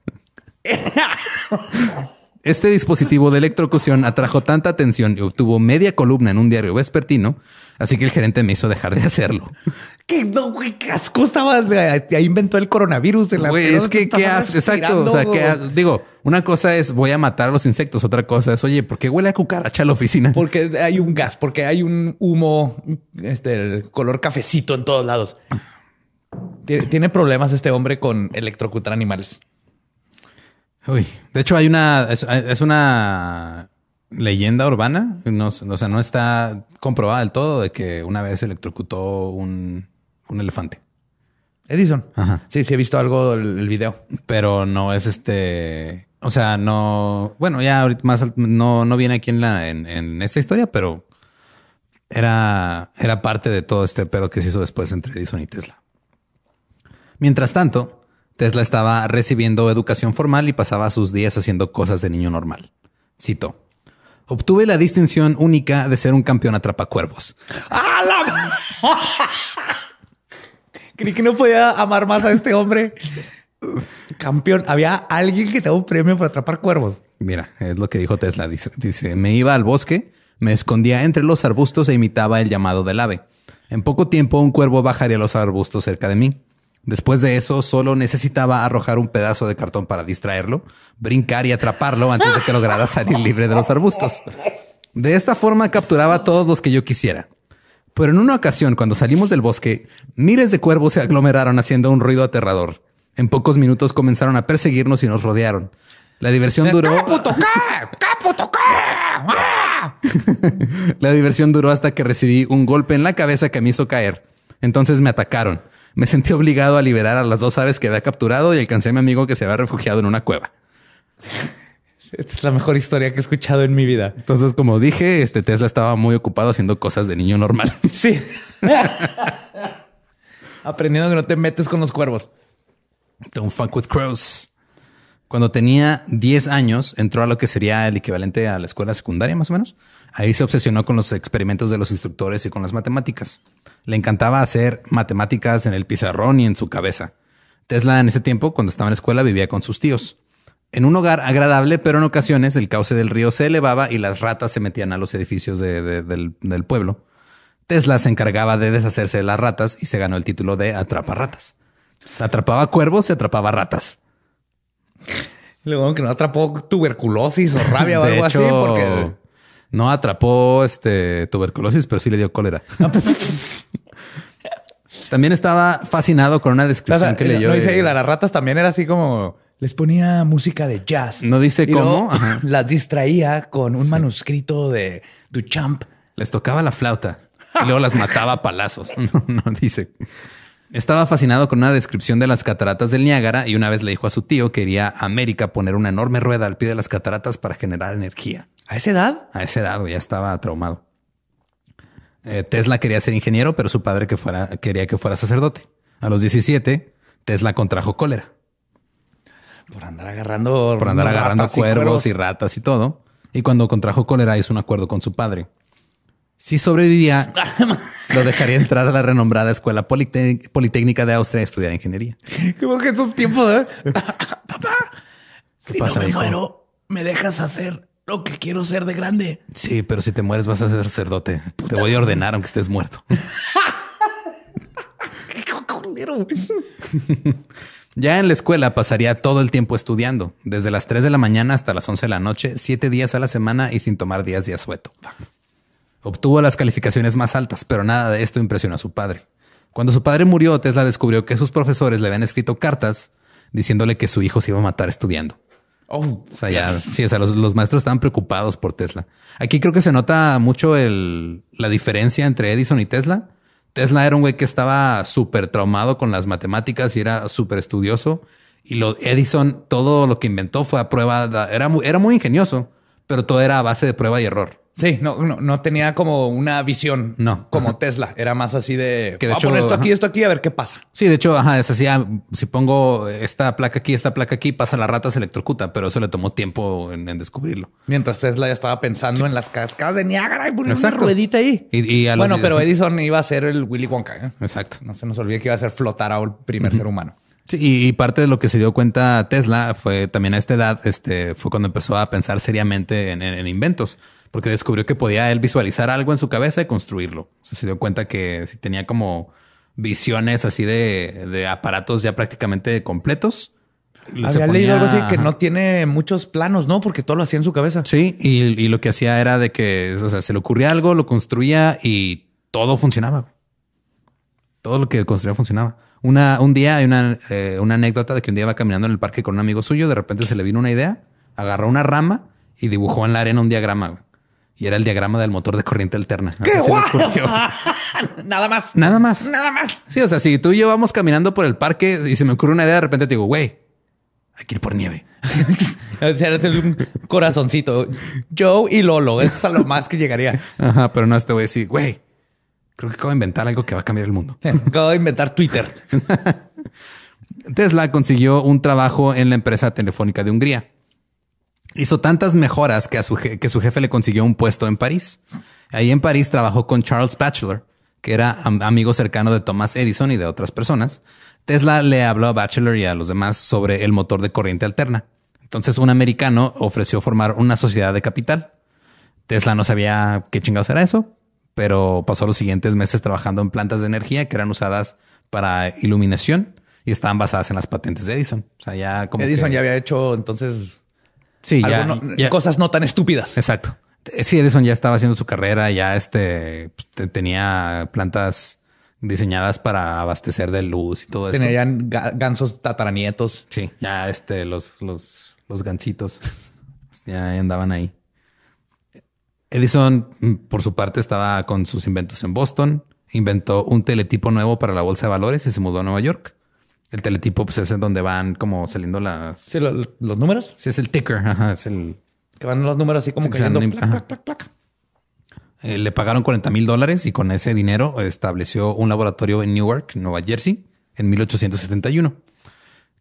[SPEAKER 1] Este dispositivo de electrocución atrajo tanta atención y obtuvo media columna en un diario vespertino, así que el gerente me hizo dejar de hacerlo.
[SPEAKER 2] ¿Qué, no, güey, qué asco estaba? Ahí inventó el coronavirus. En la
[SPEAKER 1] güey, es que qué asco. Exacto. O sea, que digo, una cosa es voy a matar a los insectos, otra cosa es, oye, ¿por qué huele a cucaracha la oficina?
[SPEAKER 2] Porque hay un gas, porque hay un humo, este, el color cafecito en todos lados. Tiene problemas este hombre con electrocutar animales.
[SPEAKER 1] Uy, de hecho hay una, es, una leyenda urbana, no, o sea, no está comprobada del todo de que una vez electrocutó un, un elefante.
[SPEAKER 2] Edison. Ajá. Sí, sí he visto algo del video.
[SPEAKER 1] Pero no es este, o sea, no, bueno, ya ahorita más no, no viene aquí en la, en, en esta historia, pero era, era parte de todo este pedo que se hizo después entre Edison y Tesla. Mientras tanto, Tesla estaba recibiendo educación formal y pasaba sus días haciendo cosas de niño normal. Cito. Obtuve la distinción única de ser un campeón atrapacuervos. ¡Ah,
[SPEAKER 2] Creí que no podía amar más a este hombre. Campeón. Había alguien que te un premio por atrapar cuervos.
[SPEAKER 1] Mira, es lo que dijo Tesla. Dice, dice, me iba al bosque, me escondía entre los arbustos e imitaba el llamado del ave. En poco tiempo un cuervo bajaría los arbustos cerca de mí. Después de eso, solo necesitaba arrojar un pedazo de cartón para distraerlo, brincar y atraparlo antes de que lograra salir libre de los arbustos. De esta forma capturaba a todos los que yo quisiera. Pero en una ocasión, cuando salimos del bosque, miles de cuervos se aglomeraron haciendo un ruido aterrador. En pocos minutos comenzaron a perseguirnos y nos rodearon. La diversión duró. La diversión duró hasta que recibí un golpe en la cabeza que me hizo caer. Entonces me atacaron. Me sentí obligado a liberar a las dos aves que había capturado y alcancé a mi amigo que se había refugiado en una cueva.
[SPEAKER 2] Es la mejor historia que he escuchado en mi vida.
[SPEAKER 1] Entonces, como dije, este Tesla estaba muy ocupado haciendo cosas de niño normal.
[SPEAKER 2] Sí. Aprendiendo que no te metes con los cuervos.
[SPEAKER 1] Don't fuck with crows. Cuando tenía 10 años, entró a lo que sería el equivalente a la escuela secundaria, más o menos. Ahí se obsesionó con los experimentos de los instructores y con las matemáticas. Le encantaba hacer matemáticas en el pizarrón y en su cabeza. Tesla en ese tiempo, cuando estaba en la escuela, vivía con sus tíos. En un hogar agradable, pero en ocasiones el cauce del río se elevaba y las ratas se metían a los edificios del, pueblo. Tesla se encargaba de deshacerse de las ratas y se ganó el título de atrapa ratas. Atrapaba cuervos y atrapaba ratas.
[SPEAKER 2] Luego que no atrapó tuberculosis o rabia o algo así, porque
[SPEAKER 1] no atrapó este tuberculosis, pero sí le dio cólera. También estaba fascinado con una descripción que leyó.
[SPEAKER 2] No dice, y las ratas también era así como les ponía música de jazz.
[SPEAKER 1] No dice
[SPEAKER 2] Y
[SPEAKER 1] cómo.
[SPEAKER 2] Las distraía con un manuscrito de Duchamp.
[SPEAKER 1] Les tocaba la flauta y luego las mataba a palazos. No, no dice. Estaba fascinado con una descripción de las cataratas del Niágara y una vez le dijo a su tío que iría a América poner una enorme rueda al pie de las cataratas para generar energía.
[SPEAKER 2] ¿A esa edad?
[SPEAKER 1] A esa edad güey, ya estaba traumado. Eh, Tesla quería ser ingeniero, pero su padre que fuera, quería que fuera sacerdote. A los 17, Tesla contrajo cólera
[SPEAKER 2] Por andar agarrando...
[SPEAKER 1] por andar agarrando
[SPEAKER 2] y
[SPEAKER 1] cuervos y ratas y todo. Y cuando contrajo cólera hizo un acuerdo con su padre. Si sobrevivía, lo dejaría entrar a la renombrada Escuela Politécnica de Austria a estudiar ingeniería.
[SPEAKER 2] Como que esos tiempos de... Papá,
[SPEAKER 1] ¿Qué
[SPEAKER 2] si
[SPEAKER 1] pasa,
[SPEAKER 2] no me
[SPEAKER 1] hijo?
[SPEAKER 2] muero, me dejas hacer lo que quiero ser de grande.
[SPEAKER 1] Sí, pero si te mueres vas a ser sacerdote. Te voy a ordenar aunque estés muerto. Ya en la escuela pasaría todo el tiempo estudiando, desde las 3 de la mañana hasta las 11 de la noche, siete días a la semana y sin tomar días de asueto. Obtuvo las calificaciones más altas, pero nada de esto impresionó a su padre. Cuando su padre murió, Tesla descubrió que sus profesores le habían escrito cartas diciéndole que su hijo se iba a matar estudiando.
[SPEAKER 2] Oh,
[SPEAKER 1] O sea, ya, sí, o sea, los, los maestros estaban preocupados por Tesla. Aquí creo que se nota mucho el, la diferencia entre Edison y Tesla. Tesla era un güey que estaba súper traumado con las matemáticas y era súper estudioso. Y lo Edison, todo lo que inventó fue a prueba, de- era muy, era muy ingenioso, pero todo era a base de prueba y error.
[SPEAKER 2] Sí, no, no, no tenía como una visión
[SPEAKER 1] No.
[SPEAKER 2] como
[SPEAKER 1] Ajá.
[SPEAKER 2] Tesla. Era más así de
[SPEAKER 1] Que de
[SPEAKER 2] "Voy a
[SPEAKER 1] hecho,
[SPEAKER 2] poner esto aquí, esto aquí, a ver qué pasa.
[SPEAKER 1] Sí, de hecho, ajá, es así. ah, si pongo esta placa aquí, esta placa aquí, pasa la rata, se electrocuta, pero eso le tomó tiempo en, en descubrirlo.
[SPEAKER 2] Mientras Tesla ya estaba pensando en las cascadas de Niágara y poner una ruedita ahí.
[SPEAKER 1] Y, y
[SPEAKER 2] bueno, pero Edison iba a ser el Willy Wonka. ¿eh?
[SPEAKER 1] Exacto.
[SPEAKER 2] No se nos olvide que iba a ser flotar a un primer ser humano.
[SPEAKER 1] Sí, y, y parte de lo que se dio cuenta Tesla fue también a esta edad, este, fue cuando empezó a pensar seriamente en, en- en inventos, porque descubrió que podía él visualizar algo en su cabeza y construirlo. O sea, se dio cuenta que si tenía como visiones así de, de aparatos ya prácticamente completos.
[SPEAKER 2] Había leído algo así que no tiene muchos planos, ¿no? Porque todo lo hacía en su cabeza.
[SPEAKER 1] Sí, y, y lo que hacía era de que, o sea, se le ocurría algo, lo construía y todo funcionaba. Todo lo que construía funcionaba. Una, un día hay una, eh, una anécdota de que un día iba caminando en el parque con un amigo suyo, de repente se le vino una idea, agarró una rama y dibujó en la arena un diagrama. güey. Y era el diagrama del motor de corriente alterna.
[SPEAKER 2] ¡Qué. Nada más.
[SPEAKER 1] Nada más.
[SPEAKER 2] Nada más.
[SPEAKER 1] Sí, o sea, si tú y yo vamos caminando por el parque y se me ocurre una idea, de repente te digo, güey, hay que ir por nieve.
[SPEAKER 2] O sea, es un corazoncito. Joe y Lolo. Eso es a lo más que llegaría.
[SPEAKER 1] Ajá, pero no te voy a decir, güey, creo que acabo de inventar algo que va a cambiar el mundo.
[SPEAKER 2] Acabo de inventar Twitter.
[SPEAKER 1] Tesla consiguió un trabajo en la empresa telefónica de Hungría. Hizo tantas mejoras que, a su, que su jefe le consiguió un puesto en París. Ahí en París trabajó con Charles Batchelor, que era am- amigo cercano de Thomas Edison y de otras personas. Tesla le habló a Batchelor y a los demás sobre el motor de corriente alterna. Entonces un americano ofreció formar una sociedad de capital. Tesla no sabía qué chingados era eso, pero pasó los siguientes meses trabajando en plantas de energía que eran usadas para iluminación y estaban basadas en las patentes de Edison. O sea, ya como
[SPEAKER 2] Edison
[SPEAKER 1] que-
[SPEAKER 2] ya había hecho entonces
[SPEAKER 1] sí, ya,
[SPEAKER 2] algo no-
[SPEAKER 1] ya-
[SPEAKER 2] cosas no tan estúpidas.
[SPEAKER 1] exacto. Eh, Sí, Edison ya estaba haciendo su carrera, ya este pues, te- tenía plantas diseñadas para abastecer de luz y todo esto.
[SPEAKER 2] Tenía ya ga- gansos tataranietos.
[SPEAKER 1] Sí, ya este, los, los, los gancitos ya andaban ahí. Edison, mm, por su parte, estaba con sus inventos en Boston. Inventó un teletipo nuevo para la bolsa de valores y se mudó a Nueva York. El teletipo, pues es en donde van como saliendo las.
[SPEAKER 2] Sí, lo- los números.
[SPEAKER 1] Sí, es el ticker. Ajá, es el.
[SPEAKER 2] Que van los números así como
[SPEAKER 1] Sí,
[SPEAKER 2] cayendo.
[SPEAKER 1] im-
[SPEAKER 2] plac,
[SPEAKER 1] ajá.
[SPEAKER 2] plac, plac, plac.
[SPEAKER 1] Eh, le pagaron 40 mil dólares y con ese dinero estableció un laboratorio en Newark, Nueva Jersey, en 1871.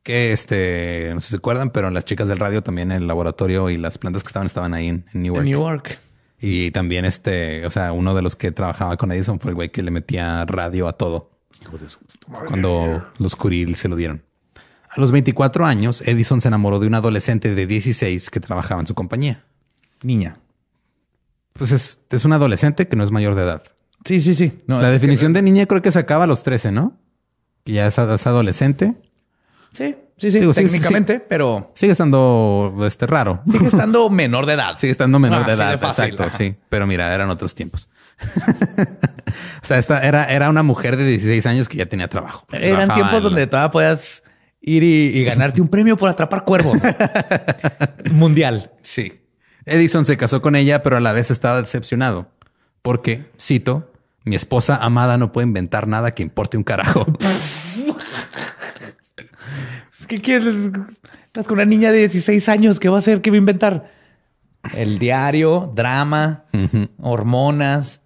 [SPEAKER 1] Que este, no sé si se acuerdan, pero las chicas del radio también el laboratorio y las plantas que estaban estaban ahí en, en Newark.
[SPEAKER 2] En.
[SPEAKER 1] Y también este, o sea, uno de los que trabajaba con Edison fue el güey que le metía radio a todo cuando los Curie se lo dieron. A los 24 años, Edison se enamoró de un adolescente de 16 que trabajaba en su compañía.
[SPEAKER 2] Niña.
[SPEAKER 1] Pues es, es un adolescente que no es mayor de edad.
[SPEAKER 2] Sí, sí, sí. No,
[SPEAKER 1] La definición
[SPEAKER 2] que-
[SPEAKER 1] de niña creo que se acaba a los 13, ¿no? Que ya es, es adolescente.
[SPEAKER 2] Sí, sí, sí.
[SPEAKER 1] Digo,
[SPEAKER 2] técnicamente, pero
[SPEAKER 1] Sigue estando este, raro.
[SPEAKER 2] sigue estando menor de edad.
[SPEAKER 1] Sigue estando menor
[SPEAKER 2] Ah,
[SPEAKER 1] de edad.
[SPEAKER 2] de
[SPEAKER 1] exacto,
[SPEAKER 2] ajá.
[SPEAKER 1] sí. Pero mira, eran otros tiempos. o sea, esta era, era una mujer de 16 años que ya tenía trabajo.
[SPEAKER 2] Eran tiempos donde todavía podías ir y, ganarte un premio por atrapar cuervos. Mundial.
[SPEAKER 1] Sí. Edison se casó con ella, pero a la vez estaba decepcionado. Porque, cito, mi esposa amada no puede inventar nada que importe un carajo.
[SPEAKER 2] ¿Qué quieres? Estás con una niña de 16 años. ¿Qué va a hacer? ¿Qué va a inventar? El diario, drama, hormonas.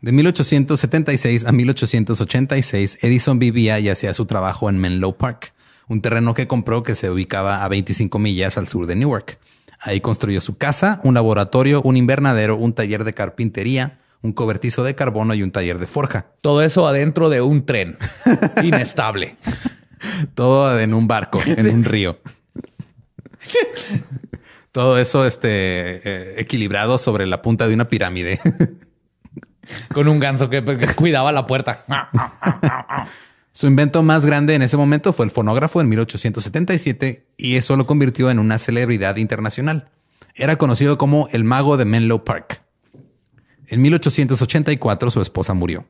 [SPEAKER 1] De 1876 a 1886, Edison vivía y hacía su trabajo en Menlo Park, un terreno que compró que se ubicaba a 25 millas al sur de Newark. Ahí construyó su casa, un laboratorio, un invernadero, un taller de carpintería, un cobertizo de carbono y un taller de forja.
[SPEAKER 2] Todo eso adentro de un tren inestable.
[SPEAKER 1] Todo en un barco, en un río. Todo eso este, eh, equilibrado sobre la punta de una pirámide.
[SPEAKER 2] Con un ganso que, cuidaba la puerta.
[SPEAKER 1] Su invento más grande en ese momento fue el fonógrafo en 1877 y eso lo convirtió en una celebridad internacional. Era conocido como el mago de Menlo Park. En 1884 su esposa murió.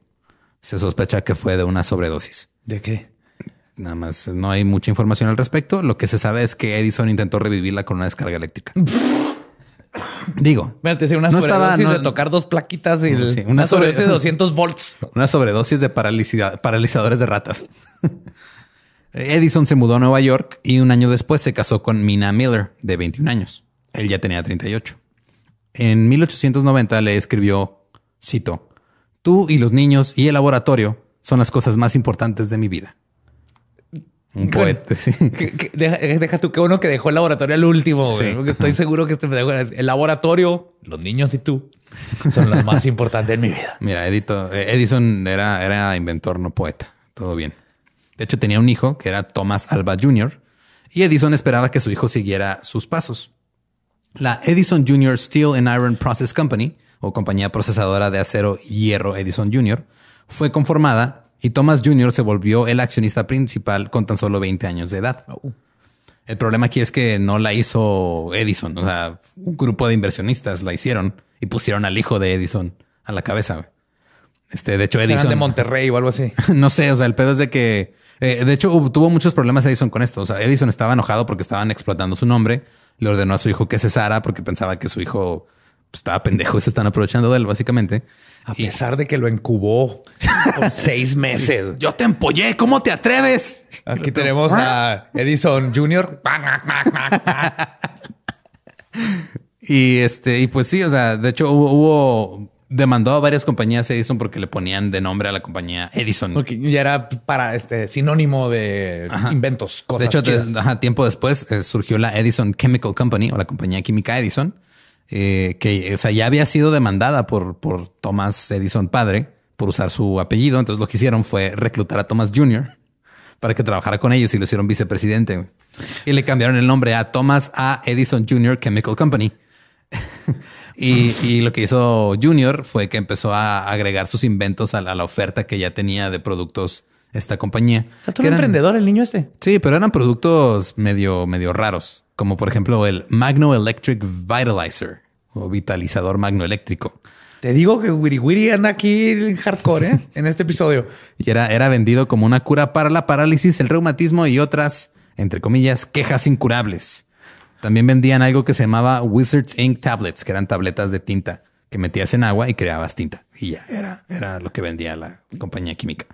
[SPEAKER 1] Se sospecha que fue de una sobredosis.
[SPEAKER 2] ¿De qué?
[SPEAKER 1] Nada más no hay mucha información al respecto. Lo que se sabe es que Edison intentó revivirla con una descarga eléctrica. Digo,
[SPEAKER 2] una no sobredosis de tocar dos plaquitas y una, sobredosis de 200 volts.
[SPEAKER 1] Una sobredosis de paralizadores de ratas. Edison se mudó a Nueva York y un año después se casó con Mina Miller, de 21 años. Él ya tenía 38. En 1890 le escribió, cito, Tú y los niños y el laboratorio son las cosas más importantes de mi vida. Un poeta.
[SPEAKER 2] deja, tú, qué bueno que dejó el laboratorio al último. estoy seguro que este el laboratorio, los niños y tú son los más importantes en mi vida.
[SPEAKER 1] Mira, Edison era, era inventor, no poeta. Todo bien. De hecho, tenía un hijo que era Thomas Alba Jr. y Edison esperaba que su hijo siguiera sus pasos. La Edison Jr. Steel and Iron Process Company, o compañía procesadora de acero y hierro Edison Jr., fue conformada y Thomas Jr. se volvió el accionista principal con tan solo 20 años de edad. Oh. El problema aquí es que no la hizo Edison, o sea, un grupo de inversionistas la hicieron y pusieron al hijo de Edison a la cabeza. Este, de hecho, Edison
[SPEAKER 2] de Monterrey o algo así.
[SPEAKER 1] no sé, o sea, el pedo es de que, eh, de hecho, tuvo muchos problemas Edison con esto. O sea, Edison estaba enojado porque estaban explotando su nombre. Le ordenó a su hijo que cesara porque pensaba que su hijo estaba pendejo y se están aprovechando de él, básicamente.
[SPEAKER 2] A pesar de que lo incubó por seis meses.
[SPEAKER 1] Yo te empollé, ¿cómo te atreves?
[SPEAKER 2] Aquí tenemos a Edison Jr.
[SPEAKER 1] y este, y pues sí, o sea, de hecho hubo, demandó a varias compañías Edison porque le ponían de nombre a la compañía Edison.
[SPEAKER 2] Porque ya era para este sinónimo de inventos, cosas.
[SPEAKER 1] De hecho, tiempo después eh, surgió la Edison Chemical Company o la compañía química Edison eh, que o sea, ya había sido demandada por, por Thomas Edison padre por usar su apellido. Entonces lo que hicieron fue reclutar a Thomas Jr. para que trabajara con ellos y lo hicieron vicepresidente. Y le cambiaron el nombre a Thomas A. Edison Jr. Chemical Company. y, lo que hizo Jr. fue que empezó a agregar sus inventos a la, oferta que ya tenía de productos esta compañía.
[SPEAKER 2] O sea, todo un emprendedor el niño este.
[SPEAKER 1] Sí, pero eran productos medio, medio raros como por ejemplo el Magno Electric Vitalizer o vitalizador magnoeléctrico.
[SPEAKER 2] Te digo que Wiri Wiri anda aquí en hardcore ¿eh? en este episodio.
[SPEAKER 1] Y era, era vendido como una cura para la parálisis, el reumatismo y otras, entre comillas, quejas incurables. También vendían algo que se llamaba Wizards Ink Tablets, que eran tabletas de tinta que metías en agua y creabas tinta. Y ya era, era lo que vendía la compañía química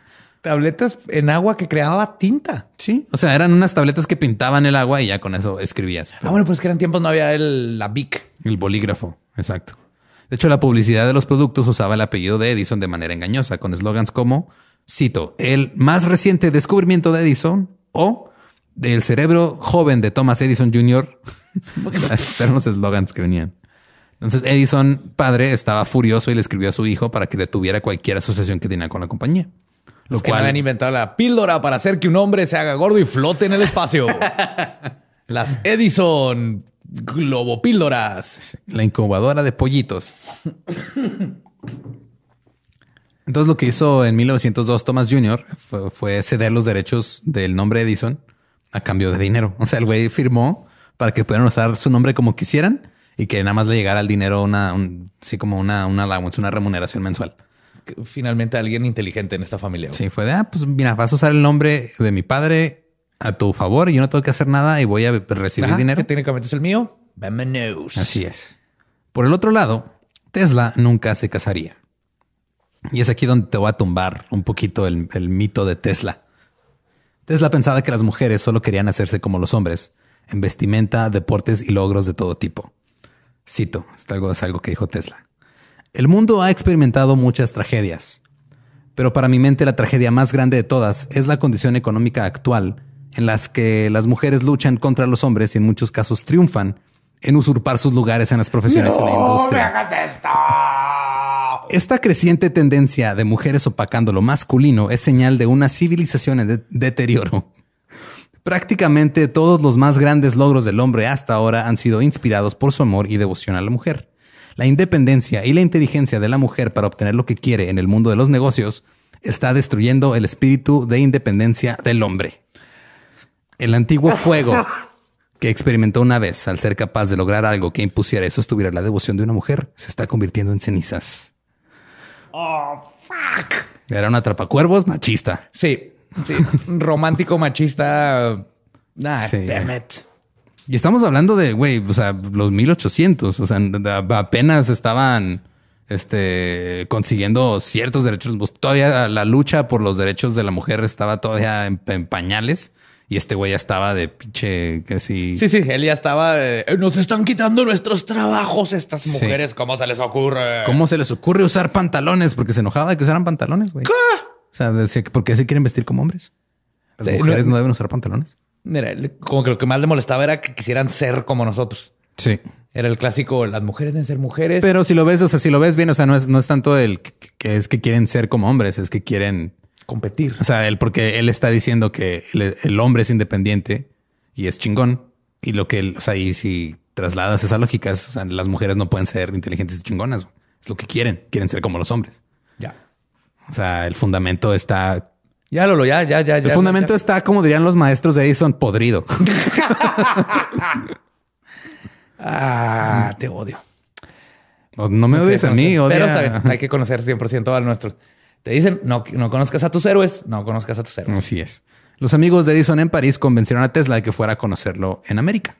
[SPEAKER 2] tabletas en agua que creaba tinta.
[SPEAKER 1] Sí. O sea, eran unas tabletas que pintaban el agua y ya con eso escribías.
[SPEAKER 2] Ah, bueno, pues que eran tiempos no había el, la Bic.
[SPEAKER 1] El bolígrafo. Exacto. De hecho, la publicidad de los productos usaba el apellido de Edison de manera engañosa, con eslogans como, cito, el más reciente descubrimiento de Edison o del cerebro joven de Thomas Edison Jr. eran los eslogans que venían. Entonces Edison, padre, estaba furioso y le escribió a su hijo para que detuviera cualquier asociación que tenía con la compañía.
[SPEAKER 2] Los que habían inventado la píldora para hacer que un hombre se haga gordo y flote en el espacio. Las Edison globopíldoras.
[SPEAKER 1] La incubadora de pollitos. Entonces lo que hizo en 1902 Thomas Jr. Fue, ceder los derechos del nombre Edison a cambio de dinero. O sea, el güey firmó para que pudieran usar su nombre como quisieran y que nada más le llegara el dinero una, sí, como una, una una remuneración mensual.
[SPEAKER 2] Finalmente alguien inteligente en esta familia.
[SPEAKER 1] Sí, fue de, ah, pues mira, vas a usar el nombre de mi padre a tu favor y yo no tengo que hacer nada y voy a recibir dinero.
[SPEAKER 2] Que técnicamente es el mío. Vámonos.
[SPEAKER 1] Así es. Por el otro lado, Tesla nunca se casaría. Y es aquí donde te voy a tumbar un poquito el, mito de Tesla. Tesla pensaba que las mujeres solo querían hacerse como los hombres, en vestimenta, deportes y logros de todo tipo. Cito, esto es algo que dijo Tesla. El mundo ha experimentado muchas tragedias, pero para mi mente la tragedia más grande de todas es la condición económica actual en las que las mujeres luchan contra los hombres y en muchos casos triunfan en usurpar sus lugares en las profesiones y la industria. Me hagas esto! Esta creciente tendencia de mujeres opacando lo masculino es señal de una civilización en deterioro. Prácticamente todos los más grandes logros del hombre hasta ahora han sido inspirados por su amor y devoción a la mujer. La independencia y la inteligencia de la mujer para obtener lo que quiere en el mundo de los negocios está destruyendo el espíritu de independencia del hombre. El antiguo fuego que experimentó una vez al ser capaz de lograr algo que impusiera eso estuviera la devoción de una mujer, se está convirtiendo en cenizas. Oh, fuck. Era un atrapacuervos machista.
[SPEAKER 2] Sí, sí. Romántico machista. Nah, damn it.
[SPEAKER 1] Y estamos hablando de, güey, o sea, los 1800, o sea, apenas estaban este, consiguiendo ciertos derechos. Pues, todavía la lucha por los derechos de la mujer estaba todavía en pañales. Y este güey ya estaba de pinche que sí.
[SPEAKER 2] Sí, sí, él ya estaba de, nos están quitando nuestros trabajos estas mujeres. ¿Cómo se les ocurre?
[SPEAKER 1] ¿Cómo se les ocurre usar pantalones? Porque se enojaba de que usaran pantalones, güey. ¿Qué? O sea, decía que porque se quieren vestir como hombres. Las mujeres no, deben usar pantalones.
[SPEAKER 2] Mira, como que lo que más le molestaba era que quisieran ser como nosotros.
[SPEAKER 1] Sí.
[SPEAKER 2] Era el clásico, las mujeres deben ser mujeres.
[SPEAKER 1] Pero si lo ves, o sea, si lo ves bien, o sea, no es, no es tanto el que es que quieren ser como hombres, es que quieren
[SPEAKER 2] competir.
[SPEAKER 1] O sea, él, porque él está diciendo que el, hombre es independiente y es chingón. Y lo que él, o sea, y si trasladas esas lógicas, o sea, las mujeres no pueden ser inteligentes y chingonas. Es lo que quieren. Quieren ser como los hombres.
[SPEAKER 2] Ya.
[SPEAKER 1] O sea, el fundamento está.
[SPEAKER 2] Ya, Lolo, ya, ya, ya.
[SPEAKER 1] El fundamento está, como dirían los maestros de Edison, podrido.
[SPEAKER 2] ah, te odio.
[SPEAKER 1] No me odies a mí, odia. Pero está bien.
[SPEAKER 2] Hay que conocer 100% a nuestros. Te dicen, no, no conozcas a tus héroes, no conozcas a tus héroes.
[SPEAKER 1] Así es. Los amigos de Edison en París convencieron a Tesla de que fuera a conocerlo en América.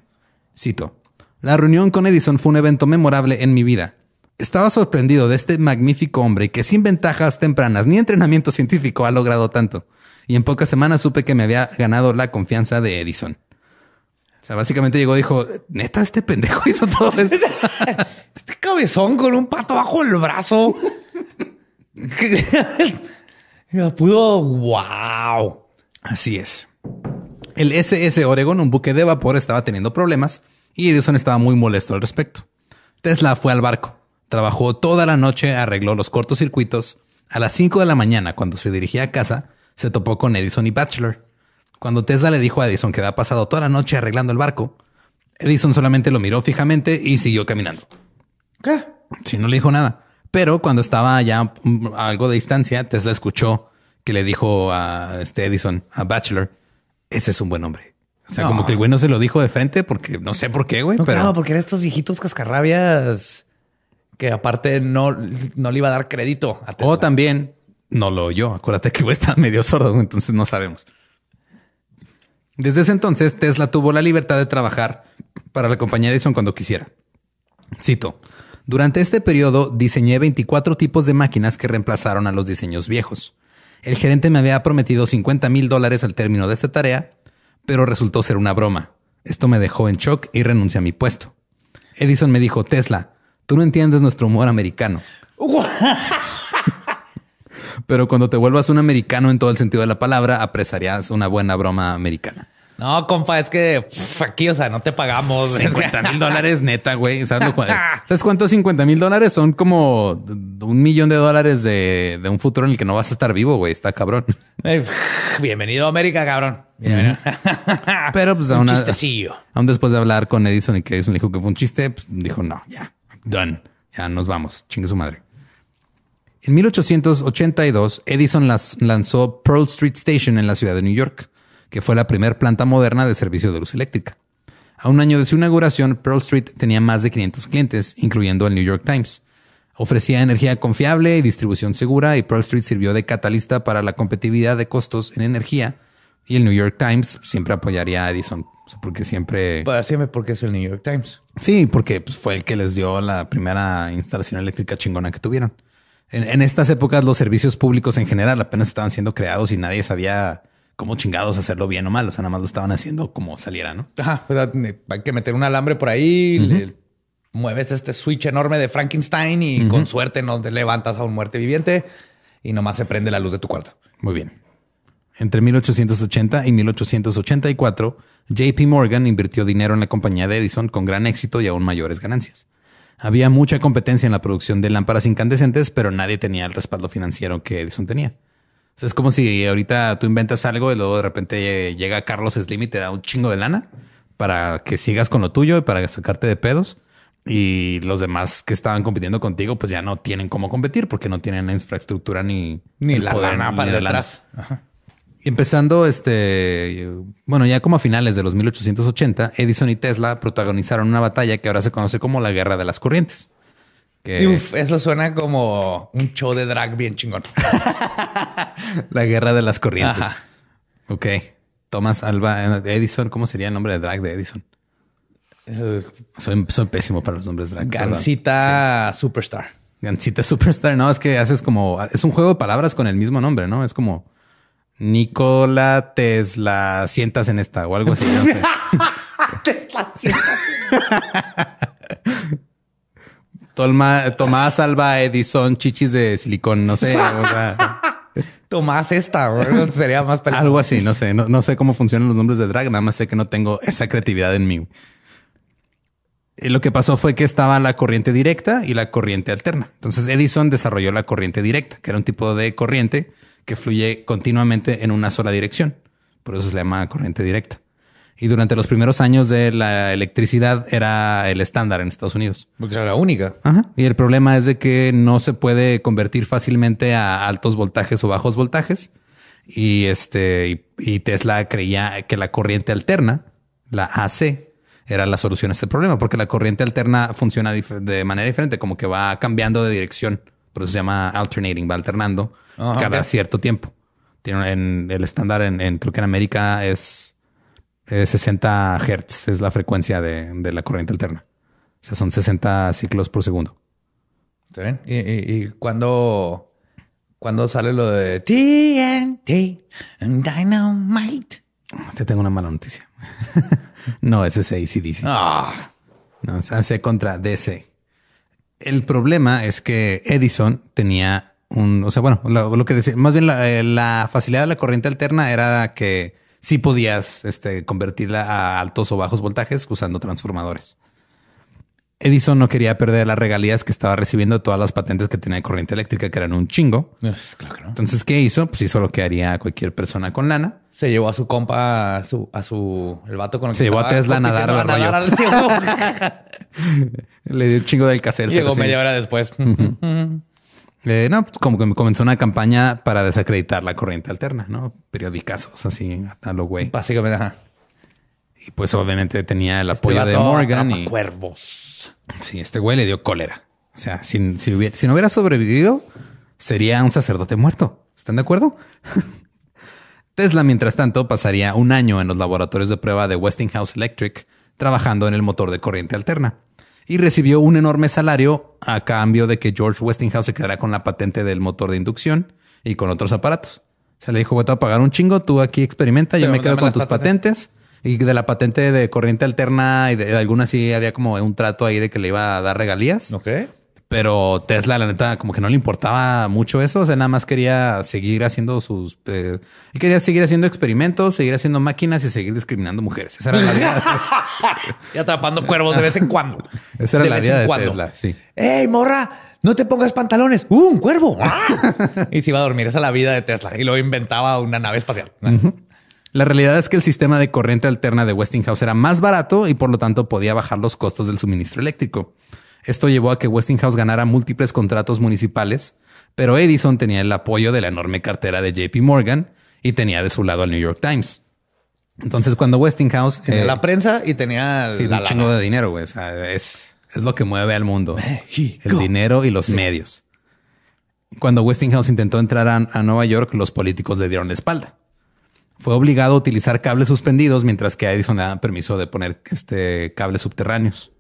[SPEAKER 1] Cito, la reunión con Edison fue un evento memorable en mi vida. Estaba sorprendido de este magnífico hombre que sin ventajas tempranas ni entrenamiento científico ha logrado tanto. Y en pocas semanas supe que me había ganado la confianza de Edison. O sea, básicamente llegó y dijo, neta, este pendejo hizo todo esto.
[SPEAKER 2] este cabezón con un pato bajo el brazo. Pudo, wow.
[SPEAKER 1] Así es. El SS Oregon, un buque de vapor, estaba teniendo problemas y Edison estaba muy molesto al respecto. Tesla fue al barco, trabajó toda la noche, arregló los cortocircuitos. A las 5 de la mañana, cuando se dirigía a casa, se topó con Edison y Bachelor. Cuando Tesla le dijo a Edison que había pasado toda la noche arreglando el barco, Edison solamente lo miró fijamente y siguió caminando.
[SPEAKER 2] ¿Qué?
[SPEAKER 1] Si no le dijo nada. Pero cuando estaba ya a algo de distancia, Tesla escuchó que le dijo a este Edison, a Bachelor, ese es un buen hombre. O sea, como que el güey no se lo dijo de frente porque no sé por qué, güey.
[SPEAKER 2] pero claro, porque eran estos viejitos cascarrabias que aparte no, no le iba a dar crédito a Tesla.
[SPEAKER 1] O también no lo oyó. Acuérdate que está medio sordo, entonces no sabemos. Desde ese entonces, Tesla tuvo la libertad de trabajar para la compañía Edison cuando quisiera. Cito. Durante este periodo diseñé 24 tipos de máquinas que reemplazaron a los diseños viejos. El gerente me había prometido 50 mil dólares al término de esta tarea, pero resultó ser una broma. Esto me dejó en shock y renuncié a mi puesto. Edison me dijo, Tesla, tú no entiendes nuestro humor americano. pero cuando te vuelvas un americano en todo el sentido de la palabra, apreciarías una buena broma americana.
[SPEAKER 2] No, compa, es que aquí, o sea, no te pagamos
[SPEAKER 1] 50 mil dólares neta, güey. ¿Sabes, ¿Sabes cuántos 50 mil dólares? Son como un millón de dólares de, un futuro en el que no vas a estar vivo, güey. Está cabrón.
[SPEAKER 2] bienvenido a América, cabrón.
[SPEAKER 1] Pero pues aún, un chistecillo. aún después de hablar con Edison y que Edison le dijo que fue un chiste, pues dijo no, ya, done. Ya nos vamos. Chingue su madre. En 1882, Edison lanzó Pearl Street Station en la ciudad de New York que fue la primera planta moderna de servicio de luz eléctrica. A un año de su inauguración, Pearl Street tenía más de 500 clientes, incluyendo el New York Times. Ofrecía energía confiable y distribución segura y Pearl Street sirvió de catalista para la competitividad de costos en energía y el New York Times siempre apoyaría a Edison porque siempre...
[SPEAKER 2] Para siempre porque es el New York Times.
[SPEAKER 1] Sí, porque pues, fue el que les dio la primera instalación eléctrica chingona que tuvieron. En, estas épocas los servicios públicos en general apenas estaban siendo creados y nadie sabía cómo chingados hacerlo bien o mal. O sea, nada más lo estaban haciendo como saliera, ¿no?
[SPEAKER 2] Ajá, hay que meter un alambre por ahí, mueves este switch enorme de Frankenstein y con suerte no te levantas a un muerte viviente y nomás se prende la luz de tu cuarto.
[SPEAKER 1] Muy bien. Entre 1880 y 1884, JP Morgan invirtió dinero en la compañía de Edison con gran éxito y aún mayores ganancias. Había mucha competencia en la producción de lámparas incandescentes, pero nadie tenía el respaldo financiero que Edison tenía. es como si ahorita tú inventas algo y luego de repente llega Carlos Slim y te da un chingo de lana para que sigas con lo tuyo y para sacarte de pedos. Y los demás que estaban compitiendo contigo, pues ya no tienen cómo competir porque no tienen la infraestructura ni,
[SPEAKER 2] ni la lana para detrás.
[SPEAKER 1] Empezando, este, bueno, ya como a finales de los 1880, Edison y Tesla protagonizaron una batalla que ahora se conoce como la Guerra de las Corrientes.
[SPEAKER 2] eso suena como un show de drag bien chingón.
[SPEAKER 1] la Guerra de las Corrientes. Ok. Thomas Alba Edison, ¿cómo sería el nombre de drag de Edison? Eh, soy, pésimo para los nombres drag.
[SPEAKER 2] Gancita Superstar.
[SPEAKER 1] Gancita Superstar. No, es que haces como. Es un juego de palabras con el mismo nombre, ¿no? Es como Nicola Tesla, sientas en esta o algo así. Tesla, sientas. Tomás Alba Edison, chichis de silicón, no sé.
[SPEAKER 2] Tomás esta, sería más
[SPEAKER 1] Algo así, no sé. No, sé cómo funcionan los nombres de drag, nada más sé que no tengo esa creatividad en mí. Y lo que pasó fue que estaba la corriente directa y la corriente alterna. Entonces Edison desarrolló la corriente directa, que era un tipo de corriente que fluye continuamente en una sola dirección. Por eso se llama corriente directa. Y durante los primeros años de la electricidad era el estándar en Estados Unidos.
[SPEAKER 2] Porque era la única.
[SPEAKER 1] Y el problema es de que no se puede convertir fácilmente a altos voltajes o bajos voltajes. Y este, y Tesla creía que la corriente alterna, la AC, era la solución a este problema, porque la corriente alterna funciona de manera diferente, como que va cambiando de dirección. Por eso se llama alternating, va alternando cada cierto tiempo. Tiene en el estándar en, creo que en América es, 60 Hertz, es la frecuencia de, la corriente alterna. O sea, son 60 ciclos por segundo.
[SPEAKER 2] ¿Está bien? ¿Y, y, cuándo, sale lo de TNT Dynamite?
[SPEAKER 1] Te tengo una mala noticia. no, ese es ACDC. Ah. No, se hace contra DC. El problema es que Edison tenía un, o sea, bueno, lo, que decía, más bien eh, la, facilidad de la corriente alterna era que sí podías este, convertirla a altos o bajos voltajes usando transformadores. Edison no quería perder las regalías que estaba recibiendo todas las patentes que tenía de corriente eléctrica, que eran un chingo. Entonces, ¿qué hizo? Pues hizo lo que haría cualquier persona con lana.
[SPEAKER 2] Se llevó a su compa, a su, a su el vato con el
[SPEAKER 1] Se llevó a Tesla a nadar, al Le dio un chingo del caser.
[SPEAKER 2] Llegó media hora después.
[SPEAKER 1] Eh, no, pues como que comenzó una campaña para desacreditar la corriente alterna, ¿no? Periodicazos así, a lo güey.
[SPEAKER 2] Básicamente, ajá.
[SPEAKER 1] Y pues obviamente tenía el este apoyo de Morgan y
[SPEAKER 2] cuervos.
[SPEAKER 1] Sí, este güey le dio cólera. O sea, si, si, hubiera, si no hubiera sobrevivido, sería un sacerdote muerto. ¿Están de acuerdo? Tesla, mientras tanto, pasaría un año en los laboratorios de prueba de Westinghouse Electric trabajando en el motor de corriente alterna y recibió un enorme salario a cambio de que George Westinghouse se quedara con la patente del motor de inducción y con otros aparatos. Se le dijo, voy a pagar un chingo, tú aquí experimenta, yo me quedo con tus patentes. Y de la patente de corriente alterna y de, de algunas sí había como un trato ahí de que le iba a dar regalías.
[SPEAKER 2] Ok.
[SPEAKER 1] Pero Tesla, la neta, como que no le importaba mucho eso. O sea, nada más quería seguir haciendo sus. Eh, quería seguir haciendo experimentos, seguir haciendo máquinas y seguir discriminando mujeres. Esa era la idea.
[SPEAKER 2] y atrapando cuervos de vez en cuando.
[SPEAKER 1] Esa era la idea de Tesla. Sí.
[SPEAKER 2] ¡Ey, morra! No te pongas pantalones. ¡Uh, un cuervo! y se iba a dormir. Esa es la vida de Tesla. Y luego inventaba una nave espacial.
[SPEAKER 1] La realidad es que el sistema de corriente alterna de Westinghouse era más barato y por lo tanto podía bajar los costos del suministro eléctrico. Esto llevó a que Westinghouse ganara múltiples contratos municipales, pero Edison tenía el apoyo de la enorme cartera de JP Morgan y tenía de su lado al New York Times. Entonces, cuando Westinghouse
[SPEAKER 2] tenía
[SPEAKER 1] eh,
[SPEAKER 2] la prensa y tenía
[SPEAKER 1] y
[SPEAKER 2] la
[SPEAKER 1] un chingo de dinero, güey. O sea, es, es lo que mueve al mundo.
[SPEAKER 2] México.
[SPEAKER 1] El dinero y los medios. Cuando Westinghouse intentó entrar a, a Nueva York, los políticos le dieron la espalda. Fue obligado a utilizar cables suspendidos, mientras que a Edison le daban permiso de poner este cables subterráneos.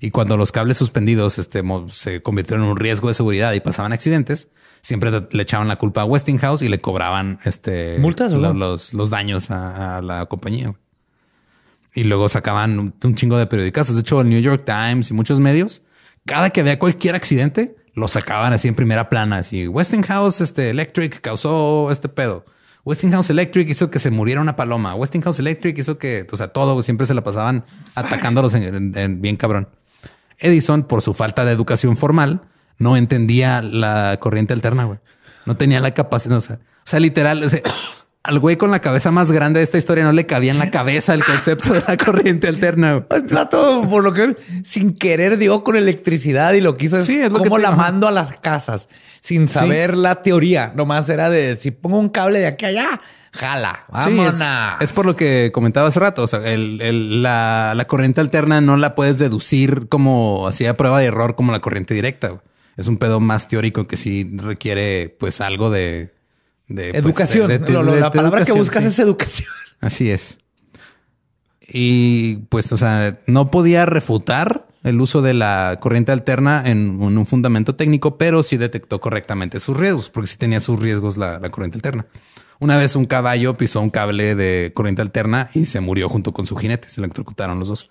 [SPEAKER 1] Y cuando los cables suspendidos este, se convirtieron en un riesgo de seguridad y pasaban accidentes, siempre le- echaban la culpa a Westinghouse y le cobraban este
[SPEAKER 2] ¿Multas o
[SPEAKER 1] los, los daños a, a la compañía. Y luego sacaban un, un chingo de periódicos. De hecho, el New York Times y muchos medios, cada que había cualquier accidente, lo sacaban así en primera plana. Así Westinghouse este, Electric causó este pedo. Westinghouse Electric hizo que se muriera una paloma. Westinghouse Electric hizo que, o sea, todo siempre se la pasaban atacándolos en, en- en bien cabrón. Edison, por su falta de educación formal, no entendía la corriente alterna, güey. No tenía la capacidad, o sea, o sea, literal, o sea, al güey con la cabeza más grande de esta historia no le cabía en la cabeza el concepto de la corriente alterna.
[SPEAKER 2] El trato, por lo que sin querer dio con electricidad y lo quiso es
[SPEAKER 1] Sí, es lo
[SPEAKER 2] como la mando a las casas sin saber la teoría. Nomás era de si pongo un cable de aquí a allá, jala.
[SPEAKER 1] Sí,
[SPEAKER 2] Vámonos.
[SPEAKER 1] es, es por lo que comentaba hace rato. O sea, el- el- la, la corriente alterna no la puedes deducir como hacía prueba de error como la corriente directa. Es un pedo más teórico que sí requiere pues algo de, de, pues,
[SPEAKER 2] educación.
[SPEAKER 1] de- de-
[SPEAKER 2] Lo- lo-
[SPEAKER 1] de-
[SPEAKER 2] la
[SPEAKER 1] de
[SPEAKER 2] palabra que buscas
[SPEAKER 1] sí.
[SPEAKER 2] es educación.
[SPEAKER 1] Así es. Y pues, o sea, no podía refutar el uso de la corriente alterna en un, un fundamento técnico, pero sí detectó correctamente sus riesgos, porque sí tenía sus riesgos la, la corriente alterna. Una vez un caballo pisó un cable de corriente alterna y se murió junto con su jinete. Se electrocutaron los dos.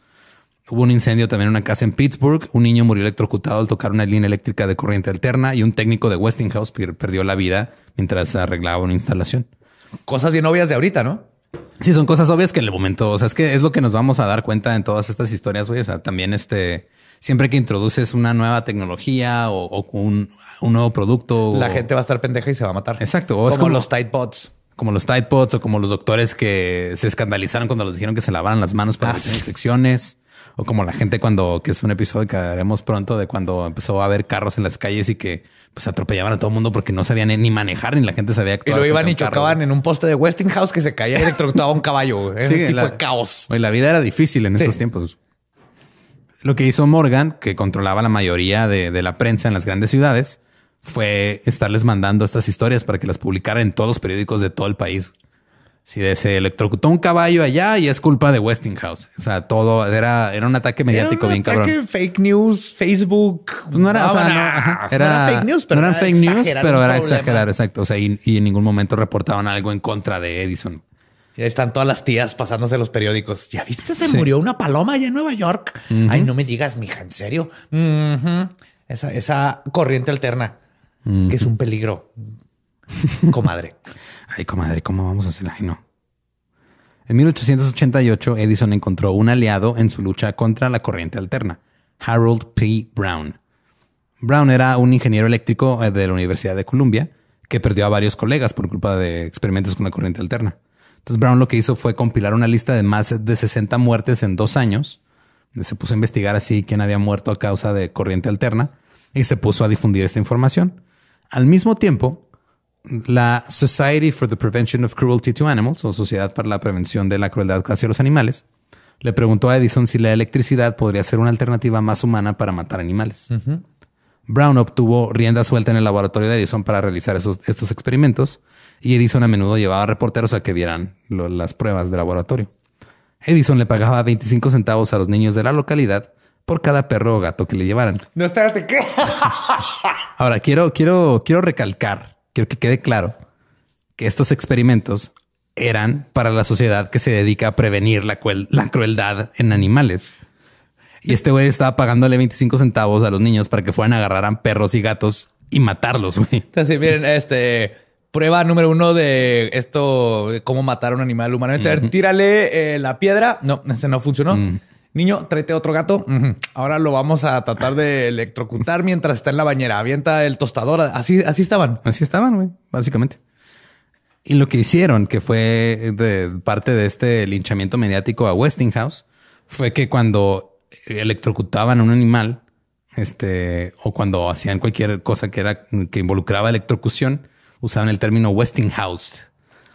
[SPEAKER 1] Hubo un incendio también en una casa en Pittsburgh. Un niño murió electrocutado al tocar una línea eléctrica de corriente alterna y un técnico de Westinghouse per- perdió la vida mientras arreglaba una instalación.
[SPEAKER 2] Cosas bien obvias de ahorita, ¿no?
[SPEAKER 1] Sí, son cosas obvias que en el momento, o sea, es que es lo que nos vamos a dar cuenta en todas estas historias, güey. O sea, también este, siempre que introduces una nueva tecnología o, o un, un nuevo producto.
[SPEAKER 2] La
[SPEAKER 1] o-
[SPEAKER 2] gente va a estar pendeja y se va a matar.
[SPEAKER 1] Exacto, o es
[SPEAKER 2] como,
[SPEAKER 1] como-
[SPEAKER 2] los Tide Pods.
[SPEAKER 1] como los Tide Pods o como los doctores que se escandalizaron cuando les dijeron que se lavaran las manos para
[SPEAKER 2] Ah,
[SPEAKER 1] evitar
[SPEAKER 2] sí.
[SPEAKER 1] infecciones. O como la gente cuando, que es un episodio que haremos pronto de cuando empezó a haber carros en las calles y que pues atropellaban a todo el mundo porque no sabían ni manejar ni la gente sabía
[SPEAKER 2] Y
[SPEAKER 1] actuar.
[SPEAKER 2] lo iban y
[SPEAKER 1] carro,
[SPEAKER 2] chocaban en un poste de Westinghouse que se caía y electrocutaba un caballo. güey. Ese
[SPEAKER 1] Sí,
[SPEAKER 2] tipo
[SPEAKER 1] la-
[SPEAKER 2] de caos.
[SPEAKER 1] La vida era difícil en
[SPEAKER 2] Sí.
[SPEAKER 1] esos tiempos. Lo que hizo Morgan, que controlaba la mayoría de, de la prensa en las grandes ciudades, fue estarles mandando estas historias para que las publicaran en todos los periódicos de todo el país. Si de- se electrocutó un caballo allá y es culpa de Westinghouse. O sea, todo era, era un ataque mediático
[SPEAKER 2] Era un
[SPEAKER 1] bien cabrón.
[SPEAKER 2] ataque Fake news, Facebook.
[SPEAKER 1] Pues no era, o sea, no, era,
[SPEAKER 2] fake news, pero
[SPEAKER 1] no eran
[SPEAKER 2] era
[SPEAKER 1] fake news,
[SPEAKER 2] exagerar
[SPEAKER 1] pero era exagerar, exacto. O sea, y, y en ningún momento reportaban algo en contra de Edison.
[SPEAKER 2] Y ahí están todas las tías pasándose los periódicos. ¿Ya viste? Se
[SPEAKER 1] Sí.
[SPEAKER 2] murió una paloma allá en Nueva York. Ay, no me digas, mija, ¿en serio? Esa corriente alterna, que es un peligro. Comadre.
[SPEAKER 1] Ay, comadre, ¿cómo vamos a hacer? Ay, no. En 1888, Edison encontró un aliado en su lucha contra la corriente alterna, Harold P. Brown. Brown era un ingeniero eléctrico eh, de la Universidad de Columbia que perdió a varios colegas por culpa de experimentos con la corriente alterna. Entonces Brown lo que hizo fue compilar una lista de más de 60 muertes en dos años. Se puso a investigar así quién había muerto a causa de corriente alterna y se puso a difundir esta información. Al mismo tiempo, la Society for the Prevention of Cruelty to Animals, o Sociedad para la Prevención de la Crueldad hacia los Animales, le preguntó a Edison si la electricidad podría ser una alternativa más humana para matar animales. Brown obtuvo rienda suelta en el laboratorio de Edison para realizar esos- estos experimentos y Edison a menudo llevaba reporteros a que vieran lo- las pruebas de laboratorio. Edison le pagaba 25 centavos a los niños de la localidad por cada perro o gato que le llevaran.
[SPEAKER 2] No, espérate, ¿qué?
[SPEAKER 1] Ahora, quiero, quiero, quiero recalcar, quiero que quede claro que estos experimentos eran para la sociedad que se dedica a prevenir la, la crueldad en animales. Y este güey estaba pagándole 25 centavos a los niños para que fueran a agarrar a perros y gatos y matarlos, güey.
[SPEAKER 2] Entonces, miren, este prueba número uno de esto, de cómo matar a un animal. A ver, tírale eh, la piedra. No, ese no funcionó. Niño, tráete otro gato. Ahora lo vamos a tratar de electrocutar mientras está en la bañera. Avienta el tostador. Así, así estaban.
[SPEAKER 1] Así estaban, güey, básicamente. Y lo que hicieron, que fue de parte de este linchamiento mediático a Westinghouse, fue que cuando electrocutaban a un animal, este, o cuando hacían cualquier cosa que era que involucraba electrocución, usaban el término Westinghouse.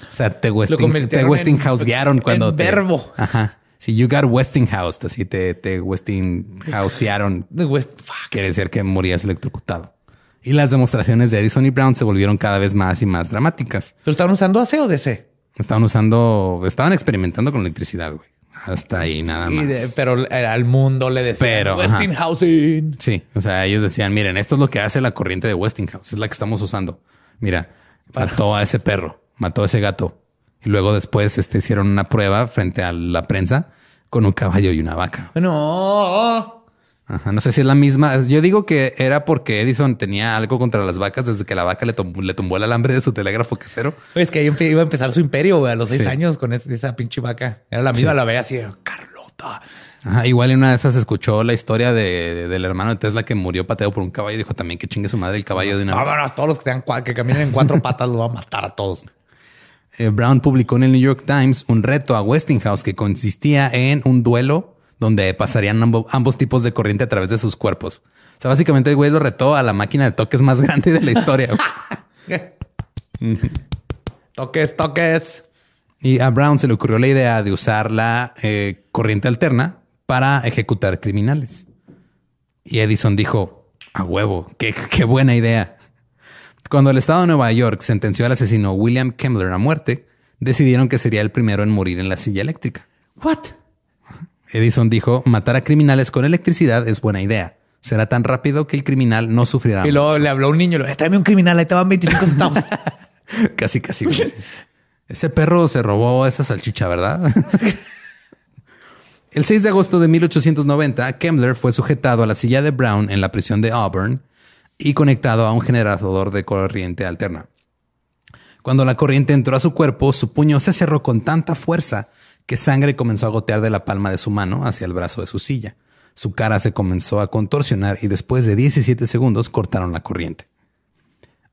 [SPEAKER 1] O sea, te, Westing, te Westinghousearon cuando
[SPEAKER 2] en verbo.
[SPEAKER 1] Ajá. Si you got Westinghouse, así te, te Westinghousearon. Quiere decir que morías electrocutado. Y las demostraciones de Edison y Brown se volvieron cada vez más y más dramáticas.
[SPEAKER 2] ¿Pero estaban usando AC o DC?
[SPEAKER 1] Estaban usando, estaban experimentando con electricidad, güey. Hasta ahí nada más.
[SPEAKER 2] pero al mundo le decían Westinghouse.
[SPEAKER 1] Sí, o sea, ellos decían, miren, esto es lo que hace la corriente de Westinghouse, es la que estamos usando. Mira, mató a ese perro, mató a ese gato. Y luego después este, hicieron una prueba frente a la prensa con un caballo y una vaca.
[SPEAKER 2] No.
[SPEAKER 1] no sé si es la misma. Yo digo que era porque Edison tenía algo contra las vacas desde que la vaca le, tumbó, el alambre de su telégrafo casero.
[SPEAKER 2] Es que ahí iba a empezar su imperio a los seis años con esa pinche vaca. Era la misma, la veía así, Carlota.
[SPEAKER 1] Igual en una de esas escuchó la historia del hermano de Tesla que murió pateado por un caballo y dijo también que chingue su madre el caballo de una
[SPEAKER 2] vez. todos los que, tengan, que caminen en cuatro patas los va a matar a todos.
[SPEAKER 1] Eh, Brown publicó en el New York Times un reto a Westinghouse que consistía en un duelo donde pasarían ambos tipos de corriente a través de sus cuerpos. O sea, básicamente el güey lo retó a la máquina de toques más grande de la historia.
[SPEAKER 2] toques, toques.
[SPEAKER 1] Y a Brown se le ocurrió la idea de usar la eh, corriente alterna para ejecutar criminales. Y Edison dijo, a huevo, qué, qué buena idea. Cuando el Estado de Nueva York sentenció al asesino William Kemmler a muerte, decidieron que sería el primero en morir en la silla eléctrica.
[SPEAKER 2] What?
[SPEAKER 1] Edison dijo, matar a criminales con electricidad es buena idea. Será tan rápido que el criminal no sufrirá.
[SPEAKER 2] Y luego le habló un niño, tráeme un criminal, ahí te van 25 centavos.
[SPEAKER 1] casi, casi. Ese perro se robó esa salchicha, ¿verdad? el 6 de agosto de 1890, Kemmler fue sujetado a la silla de Brown en la prisión de Auburn y conectado a un generador de corriente alterna. Cuando la corriente entró a su cuerpo, su puño se cerró con tanta fuerza que sangre comenzó a gotear de la palma de su mano hacia el brazo de su silla. Su cara se comenzó a contorsionar y después de 17 segundos cortaron la corriente.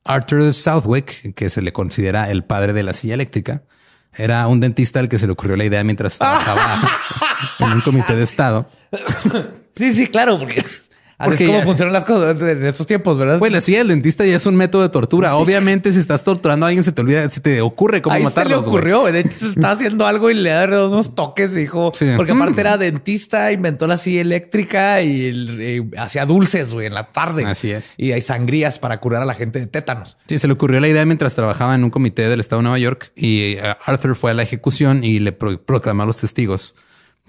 [SPEAKER 1] Arthur Southwick, que se le considera el padre de la silla eléctrica, era un dentista al que se le ocurrió la idea mientras trabajaba en un comité de estado.
[SPEAKER 2] Sí, sí, claro, porque porque cómo funcionan las cosas en estos tiempos, ¿verdad?
[SPEAKER 1] Pues sí, el dentista ya es un método de tortura. Obviamente, si estás torturando a alguien, se te olvida, se te ocurre cómo Ahí Se le
[SPEAKER 2] ocurrió. De hecho, estaba haciendo algo y le da unos toques. Dijo, porque aparte era dentista, inventó la silla eléctrica y, hacía dulces güey, en la tarde.
[SPEAKER 1] Así es.
[SPEAKER 2] Y hay sangrías para curar a la gente de tétanos.
[SPEAKER 1] Sí, se le ocurrió la idea mientras trabajaba en un comité del estado de Nueva York y eh, Arthur fue a la ejecución y le proclamó a los testigos.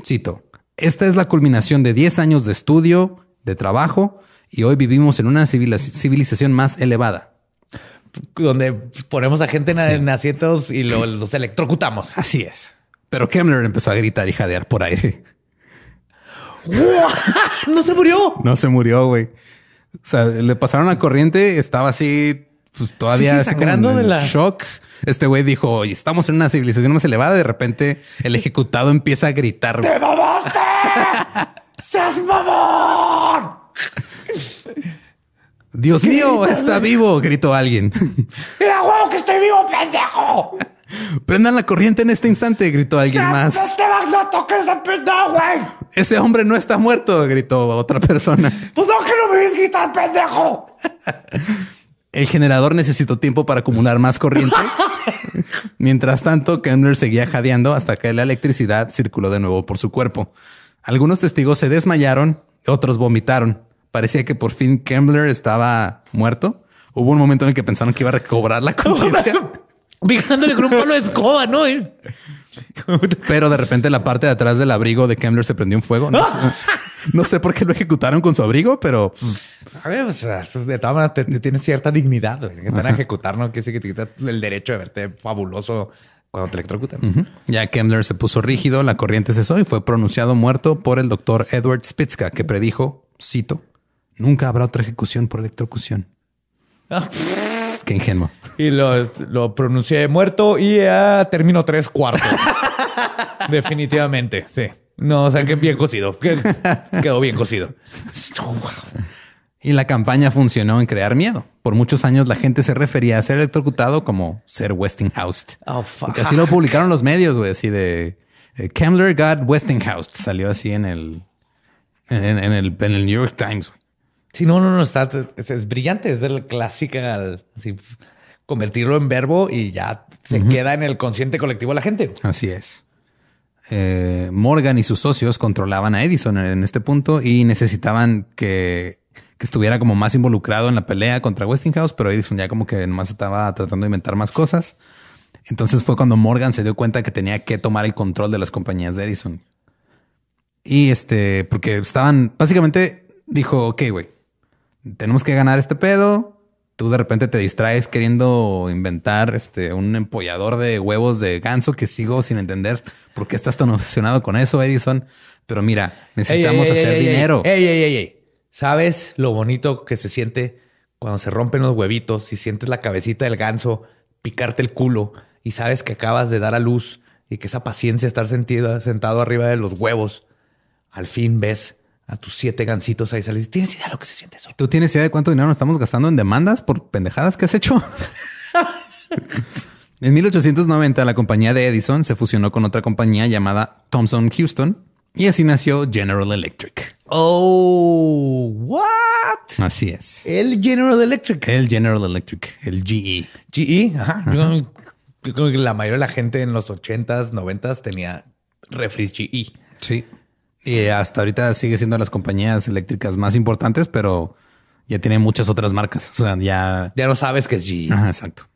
[SPEAKER 1] Cito. Esta es la culminación de 10 años de estudio, de trabajo y hoy vivimos en una civilización más elevada.
[SPEAKER 2] Donde ponemos a gente en, asientos y los electrocutamos.
[SPEAKER 1] Así es. Pero Kemmler empezó a gritar y jadear por aire.
[SPEAKER 2] ¡No se murió!
[SPEAKER 1] No se murió, güey. O sea, le pasaron la corriente, estaba así, pues todavía
[SPEAKER 2] sangrando de la
[SPEAKER 1] shock. Este güey dijo, estamos en una civilización más elevada. De repente, el ejecutado empieza a gritar.
[SPEAKER 2] ¡Te mamaste! ¡Seas mamón!
[SPEAKER 1] Dios mío, está vivo, gritó alguien.
[SPEAKER 2] ¡Mira, huevo, que estoy vivo, pendejo!
[SPEAKER 1] Prendan la corriente en este instante, gritó alguien más.
[SPEAKER 2] no toques ese pendejo, güey!
[SPEAKER 1] Ese hombre no está muerto, gritó otra persona.
[SPEAKER 2] Pues no, que no me ves gritar, pendejo.
[SPEAKER 1] El generador necesitó tiempo para acumular más corriente. Mientras tanto, Kemmler seguía jadeando hasta que la electricidad circuló de nuevo por su cuerpo. Algunos testigos se desmayaron, otros vomitaron. Parecía que por fin Kembler estaba muerto. Hubo un momento en el que pensaron que iba a recobrar la conciencia.
[SPEAKER 2] Vigándole con un palo de escoba, ¿no?
[SPEAKER 1] Pero de repente la parte de atrás del abrigo de Kembler se prendió en fuego. No, sé, por qué lo ejecutaron con su abrigo, pero...
[SPEAKER 2] A ver, de todas maneras te, tienes cierta dignidad. Que te van a ejecutar, ¿no? Que sí que te quita el derecho de verte fabuloso cuando te electrocutan.
[SPEAKER 1] Ya Kemmler se puso rígido, la corriente cesó y fue pronunciado muerto por el doctor Edward Spitzka, que predijo, cito, nunca habrá otra ejecución por electrocución. Qué ingenuo.
[SPEAKER 2] Y lo, pronuncié muerto y ya terminó tres cuartos. Definitivamente, sí. No, o sea, que bien cocido. Quedó bien cocido.
[SPEAKER 1] Y la campaña funcionó en crear miedo. Por muchos años la gente se refería a ser electrocutado como ser Westinghouse.
[SPEAKER 2] Oh,
[SPEAKER 1] así lo publicaron los medios, güey, así de eh, Kemmler got Westinghouse. Salió así en el, en, el, en el New York Times.
[SPEAKER 2] Sí, no, no, no, está, es, brillante, es la clásica, así, convertirlo en verbo y ya se queda en el consciente colectivo de la gente.
[SPEAKER 1] Así es. Eh, Morgan y sus socios controlaban a Edison en este punto y necesitaban que, estuviera como más involucrado en la pelea contra Westinghouse, pero Edison ya como que nomás estaba tratando de inventar más cosas. Entonces fue cuando Morgan se dio cuenta que tenía que tomar el control de las compañías de Edison. Y este, porque estaban, básicamente dijo, ok, güey, tenemos que ganar este pedo. Tú de repente te distraes queriendo inventar este, un empollador de huevos de ganso que sigo sin entender por qué estás tan obsesionado con eso, Edison. Pero mira, necesitamos hacer dinero.
[SPEAKER 2] Ey, ey, ey, ey. ¿Sabes lo bonito que se siente cuando se rompen los huevitos y sientes la cabecita del ganso picarte el culo y sabes que acabas de dar a luz y que esa paciencia estar sentida, sentado arriba de los huevos, al fin ves a tus siete gancitos ahí salir. ¿Tienes idea de lo que se siente eso?
[SPEAKER 1] ¿Tú tienes idea de cuánto dinero nos estamos gastando en demandas por pendejadas que has hecho? en 1890 la compañía de Edison se fusionó con otra compañía llamada Thomson Houston y así nació General Electric.
[SPEAKER 2] Oh, what?
[SPEAKER 1] Así es.
[SPEAKER 2] El General Electric.
[SPEAKER 1] El General Electric, el GE.
[SPEAKER 2] GE, ajá. Yo, creo que la mayoría de la gente en los 80s, 90s tenía refri GE.
[SPEAKER 1] Sí. Y hasta ahorita sigue siendo las compañías eléctricas más importantes, pero ya tiene muchas otras marcas. O sea, ya...
[SPEAKER 2] Ya no sabes que es GE.
[SPEAKER 1] Ajá, exacto.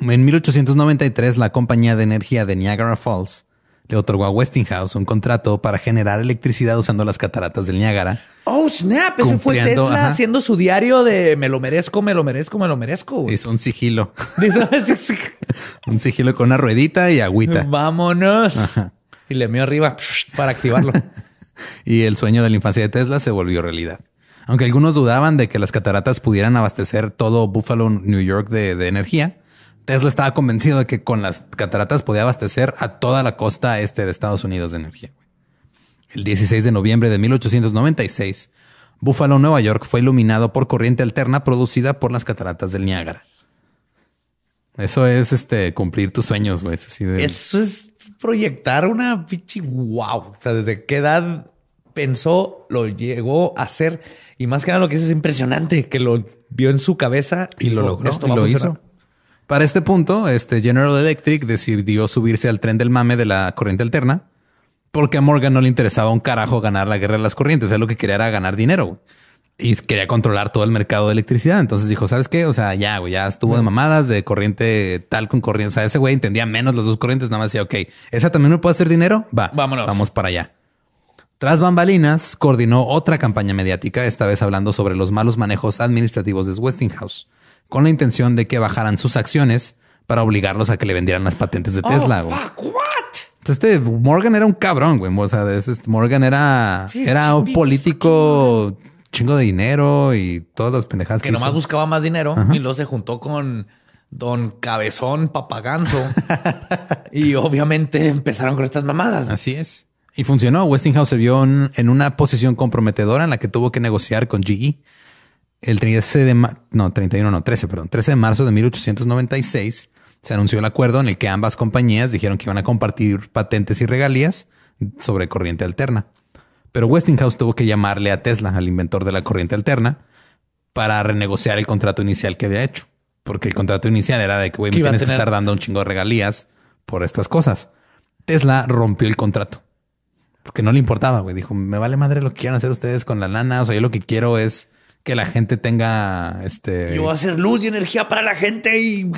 [SPEAKER 1] En 1893, la compañía de energía de Niagara Falls le otorgó a Westinghouse un contrato para generar electricidad usando las cataratas del Niágara.
[SPEAKER 2] Oh, snap. Eso fue Tesla haciendo su diario de me lo merezco, me lo merezco, me lo merezco.
[SPEAKER 1] Es un sigilo. un sigilo con una ruedita y agüita.
[SPEAKER 2] Vámonos. Ajá y le mío arriba para activarlo.
[SPEAKER 1] y el sueño de la infancia de Tesla se volvió realidad. Aunque algunos dudaban de que las cataratas pudieran abastecer todo Buffalo, New York de, energía, Tesla estaba convencido de que con las cataratas podía abastecer a toda la costa este de Estados Unidos de energía. El 16 de noviembre de 1896, Buffalo, Nueva York fue iluminado por corriente alterna producida por las cataratas del Niágara. Eso es este cumplir tus sueños, güey.
[SPEAKER 2] Eso es proyectar una pichi wow. O sea, desde qué edad pensó, lo llegó a hacer. Y más que nada lo que es, es impresionante que lo vio en su cabeza
[SPEAKER 1] y, lo logró. Esto y lo hizo. Para este punto, este General Electric decidió subirse al tren del mame de la corriente alterna porque a Morgan no le interesaba un carajo ganar la guerra de las corrientes. Él lo que quería era ganar dinero y quería controlar todo el mercado de electricidad. Entonces dijo, ¿sabes qué? O sea, ya, güey, ya estuvo de mamadas de corriente tal con corriente. O sea, ese güey entendía menos las dos corrientes. Nada más decía, ok, ¿esa también me puede hacer dinero? Va, vámonos. Vamos para allá. Tras bambalinas, coordinó otra campaña mediática, esta vez hablando sobre los malos manejos administrativos de Westinghouse, con la intención de que bajaran sus acciones para obligarlos a que le vendieran las patentes de Tesla.
[SPEAKER 2] Oh, fuck, what?
[SPEAKER 1] Este Morgan era un cabrón, güey. O sea, este Morgan era, era un político chingo de dinero y todas las pendejadas
[SPEAKER 2] que, que nomás buscaba más dinero y luego se juntó con Don Cabezón Papaganzo y obviamente empezaron con estas mamadas.
[SPEAKER 1] Así es. Y funcionó. Westinghouse se vio en, una posición comprometedora en la que tuvo que negociar con GE. El 13 de no, 31, no, 13, perdón, 13 de marzo de 1896 se anunció el acuerdo en el que ambas compañías dijeron que iban a compartir patentes y regalías sobre corriente alterna. Pero Westinghouse tuvo que llamarle a Tesla, al inventor de la corriente alterna, para renegociar el contrato inicial que había hecho. Porque el contrato inicial era de que, güey, me tienes que estar dando un chingo de regalías por estas cosas. Tesla rompió el contrato. Porque no le importaba, güey. Dijo, me vale madre lo que quieran hacer ustedes con la lana. O sea, yo lo que quiero es que la gente tenga este.
[SPEAKER 2] Yo voy a hacer luz y energía para la gente y.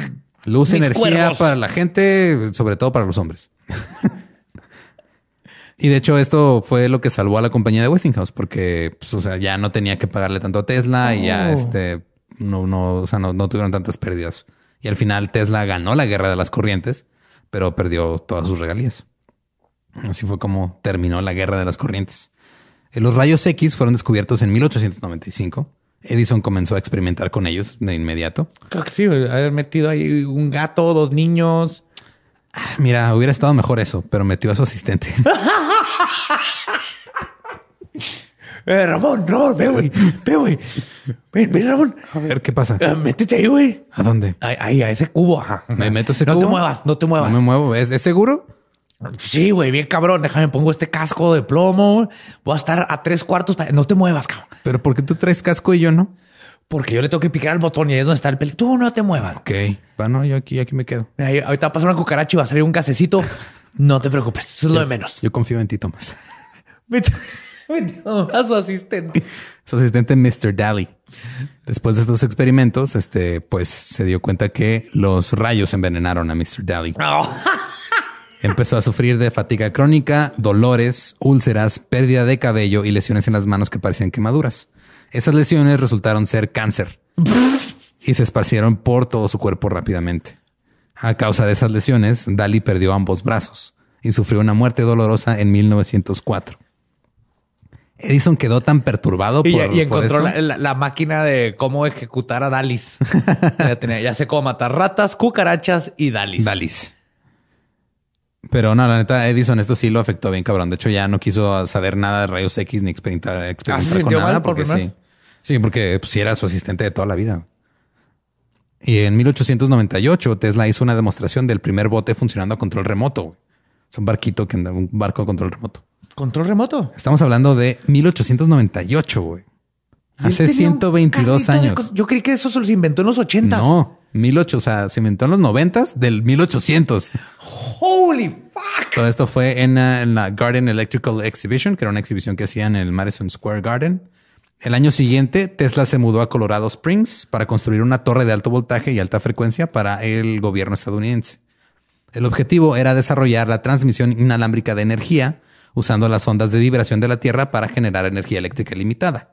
[SPEAKER 1] Luz y energía para la gente, sobre todo para los hombres. Y de hecho, esto fue lo que salvó a la compañía de Westinghouse, porque pues, o sea, ya no tenía que pagarle tanto a Tesla y ya oh. este no, no, o sea, no, no tuvieron tantas pérdidas. Y al final Tesla ganó la guerra de las corrientes, pero perdió todas sus regalías. Así fue como terminó la guerra de las corrientes. Eh, los rayos X fueron descubiertos en 1895. Edison comenzó a experimentar con ellos de inmediato.
[SPEAKER 2] Creo que sí, haber metido ahí un gato, dos niños.
[SPEAKER 1] Mira, hubiera estado mejor eso, pero metió a su asistente.
[SPEAKER 2] eh, Ramón, Ramón, ve, güey. Ve, güey. Ven, ven, Ramón.
[SPEAKER 1] A ver, ¿qué pasa?
[SPEAKER 2] Eh, métete ahí, güey.
[SPEAKER 1] ¿A dónde?
[SPEAKER 2] Ahí, a ese cubo. Ajá.
[SPEAKER 1] Me meto ese
[SPEAKER 2] no
[SPEAKER 1] cubo.
[SPEAKER 2] No te muevas, no te muevas.
[SPEAKER 1] No me muevo. ¿Es, ¿es seguro?
[SPEAKER 2] Sí, güey, bien cabrón. Déjame pongo este casco de plomo. Voy a estar a tres cuartos. Para... No te muevas, cabrón.
[SPEAKER 1] Pero ¿por qué tú traes casco y yo no?
[SPEAKER 2] Porque yo le tengo que picar al botón y ahí es donde está el pelito. Tú no te muevas.
[SPEAKER 1] Ok. Bueno, yo aquí, aquí me quedo.
[SPEAKER 2] Mira, ahorita va a pasar una cucaracha y va a salir un casecito. No te preocupes. Eso es lo de menos.
[SPEAKER 1] Yo confío en ti, Tomás.
[SPEAKER 2] a su asistente.
[SPEAKER 1] Su asistente, Mr. Daly. Después de estos experimentos, este, pues se dio cuenta que los rayos envenenaron a Mr. Daly. Empezó a sufrir de fatiga crónica, dolores, úlceras, pérdida de cabello y lesiones en las manos que parecían quemaduras. Esas lesiones resultaron ser cáncer y se esparcieron por todo su cuerpo rápidamente. A causa de esas lesiones, Daly perdió ambos brazos y sufrió una muerte dolorosa en 1904. Edison quedó tan perturbado
[SPEAKER 2] y,
[SPEAKER 1] por,
[SPEAKER 2] y encontró la, la, máquina de cómo ejecutar a Dalis. ya, tenía, ya sé cómo matar ratas, cucarachas y Dalis.
[SPEAKER 1] Dalis. Pero no, la neta, Edison esto sí lo afectó bien, cabrón. De hecho, ya no quiso saber nada de rayos X ni experimentar, experimentar
[SPEAKER 2] ¿Ah,
[SPEAKER 1] con nada
[SPEAKER 2] porque
[SPEAKER 1] sí. Sí, porque pues, sí era su asistente de toda la vida. Y en 1898 Tesla hizo una demostración del primer bote funcionando a control remoto. Es un barquito que anda, un barco a control remoto.
[SPEAKER 2] ¿Control remoto?
[SPEAKER 1] Estamos hablando de 1898, güey. Hace 122 años.
[SPEAKER 2] De... Yo creí que eso se los inventó en los 80.
[SPEAKER 1] No, 1800, o sea, se inventó en los 90 del 1800.
[SPEAKER 2] Holy fuck.
[SPEAKER 1] Todo esto fue en, uh, en, la Garden Electrical Exhibition, que era una exhibición que hacían en el Madison Square Garden. El año siguiente, Tesla se mudó a Colorado Springs para construir una torre de alto voltaje y alta frecuencia para el gobierno estadounidense. El objetivo era desarrollar la transmisión inalámbrica de energía usando las ondas de vibración de la Tierra para generar energía eléctrica limitada.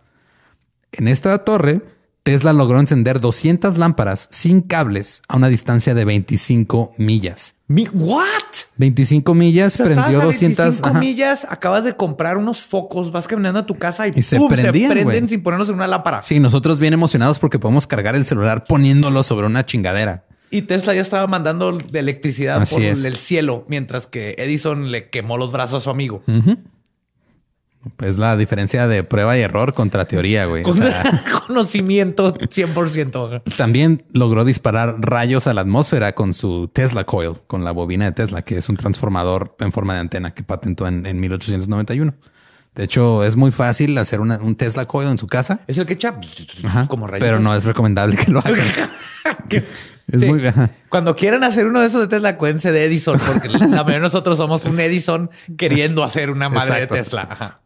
[SPEAKER 1] En esta torre, Tesla logró encender 200 lámparas sin cables a una distancia de 25 millas.
[SPEAKER 2] ¿Mi what?
[SPEAKER 1] 25 millas, o sea, prendió 200
[SPEAKER 2] 25 ajá. millas, acabas de comprar unos focos, vas caminando a tu casa y,
[SPEAKER 1] y se,
[SPEAKER 2] ¡pum!
[SPEAKER 1] prendían,
[SPEAKER 2] se prenden sin ponernos en una lámpara.
[SPEAKER 1] Sí, nosotros bien emocionados porque podemos cargar el celular poniéndolo sobre una chingadera.
[SPEAKER 2] Y Tesla ya estaba mandando de electricidad
[SPEAKER 1] Así
[SPEAKER 2] por
[SPEAKER 1] es.
[SPEAKER 2] el cielo, mientras que Edison le quemó los brazos a su amigo.
[SPEAKER 1] Uh -huh. Pues la diferencia de prueba y error contra teoría, güey.
[SPEAKER 2] Con o sea, conocimiento 100%.
[SPEAKER 1] También logró disparar rayos a la atmósfera con su Tesla Coil, con la bobina de Tesla, que es un transformador en forma de antena que patentó en, en 1891. De hecho, es muy fácil hacer una, un Tesla Coil en su casa.
[SPEAKER 2] Es el que echa
[SPEAKER 1] Ajá,
[SPEAKER 2] como rayitos.
[SPEAKER 1] Pero no es recomendable que lo hagan. es
[SPEAKER 2] Sí.
[SPEAKER 1] muy... ajá.
[SPEAKER 2] Cuando quieran hacer uno de esos de Tesla, cuéntense de Edison, porque la mayoría de nosotros somos un Edison queriendo hacer una madre
[SPEAKER 1] Exacto.
[SPEAKER 2] de Tesla. Ajá.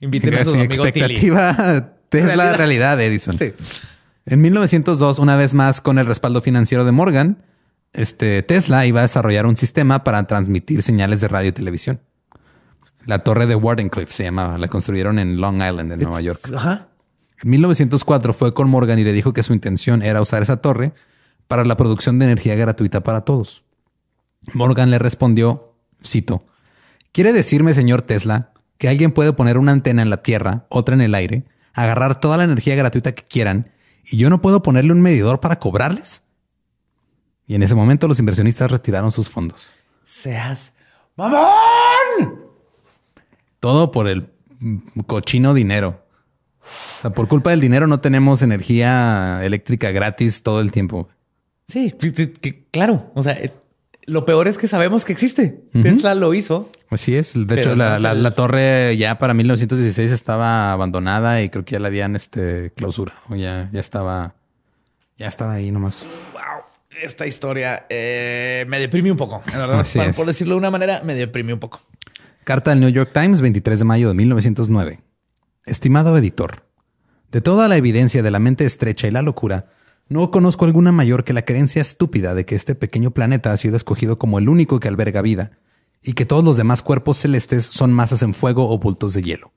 [SPEAKER 2] Inviten a sus
[SPEAKER 1] Sin
[SPEAKER 2] amigos Tilly.
[SPEAKER 1] expectativa Tesla
[SPEAKER 2] Realidad.
[SPEAKER 1] realidad. Edison.
[SPEAKER 2] Sí.
[SPEAKER 1] En 1902, una vez más con el respaldo financiero de Morgan, este Tesla iba a desarrollar un sistema para transmitir señales de radio y televisión. La torre de Wardenclyffe se llamaba. La construyeron en Long Island, en Nueva York.
[SPEAKER 2] Ajá.
[SPEAKER 1] En 1904 fue con Morgan y le dijo que su intención era usar esa torre para la producción de energía gratuita para todos. Morgan le respondió, cito, ¿Quiere decirme, señor Tesla, que alguien puede poner una antena en la Tierra, otra en el aire, agarrar toda la energía gratuita que quieran y yo no puedo ponerle un medidor para cobrarles? Y en ese momento los inversionistas retiraron sus fondos.
[SPEAKER 2] Seas mamón.
[SPEAKER 1] Todo por el cochino dinero. O sea, por culpa del dinero no tenemos energía eléctrica gratis todo el tiempo.
[SPEAKER 2] Sí, claro. O sea, eh, lo peor es que sabemos que existe. Tesla lo hizo.
[SPEAKER 1] Así es. De
[SPEAKER 2] Pero
[SPEAKER 1] hecho, la, la-
[SPEAKER 2] el-
[SPEAKER 1] la torre ya para 1916 estaba abandonada y creo que ya la habían este, clausurado. Ya, ya estaba, ya estaba ahí nomás.
[SPEAKER 2] Wow. Esta historia eh, me deprime un poco. La verdad, Para- por decirlo de una manera, me deprime un poco.
[SPEAKER 1] Carta del New York Times, 23 de mayo de 1909. Estimado editor, de toda la evidencia de la mente estrecha y la locura, no conozco alguna mayor que la creencia estúpida de que este pequeño planeta ha sido escogido como el único que alberga vida y que todos los demás cuerpos celestes son masas en fuego o bultos de hielo.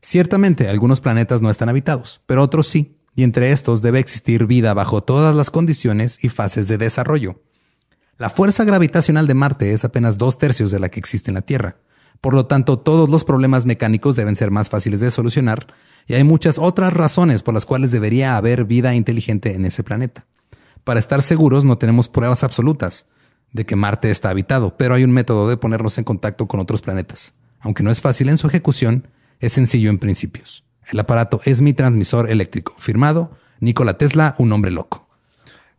[SPEAKER 1] Ciertamente, algunos planetas no están habitados, pero otros sí, y entre estos debe existir vida bajo todas las condiciones y fases de desarrollo. La fuerza gravitacional de Marte es apenas dos tercios de la que existe en la Tierra. Por lo tanto, todos los problemas mecánicos deben ser más fáciles de solucionar y hay muchas otras razones por las cuales debería haber vida inteligente en ese planeta. Para estar seguros, no tenemos pruebas absolutas de que Marte está habitado, pero hay un método de ponernos en contacto con otros planetas. Aunque no es fácil en su ejecución, es sencillo en principios. El aparato es mi transmisor eléctrico. Firmado, Nikola Tesla, un hombre loco.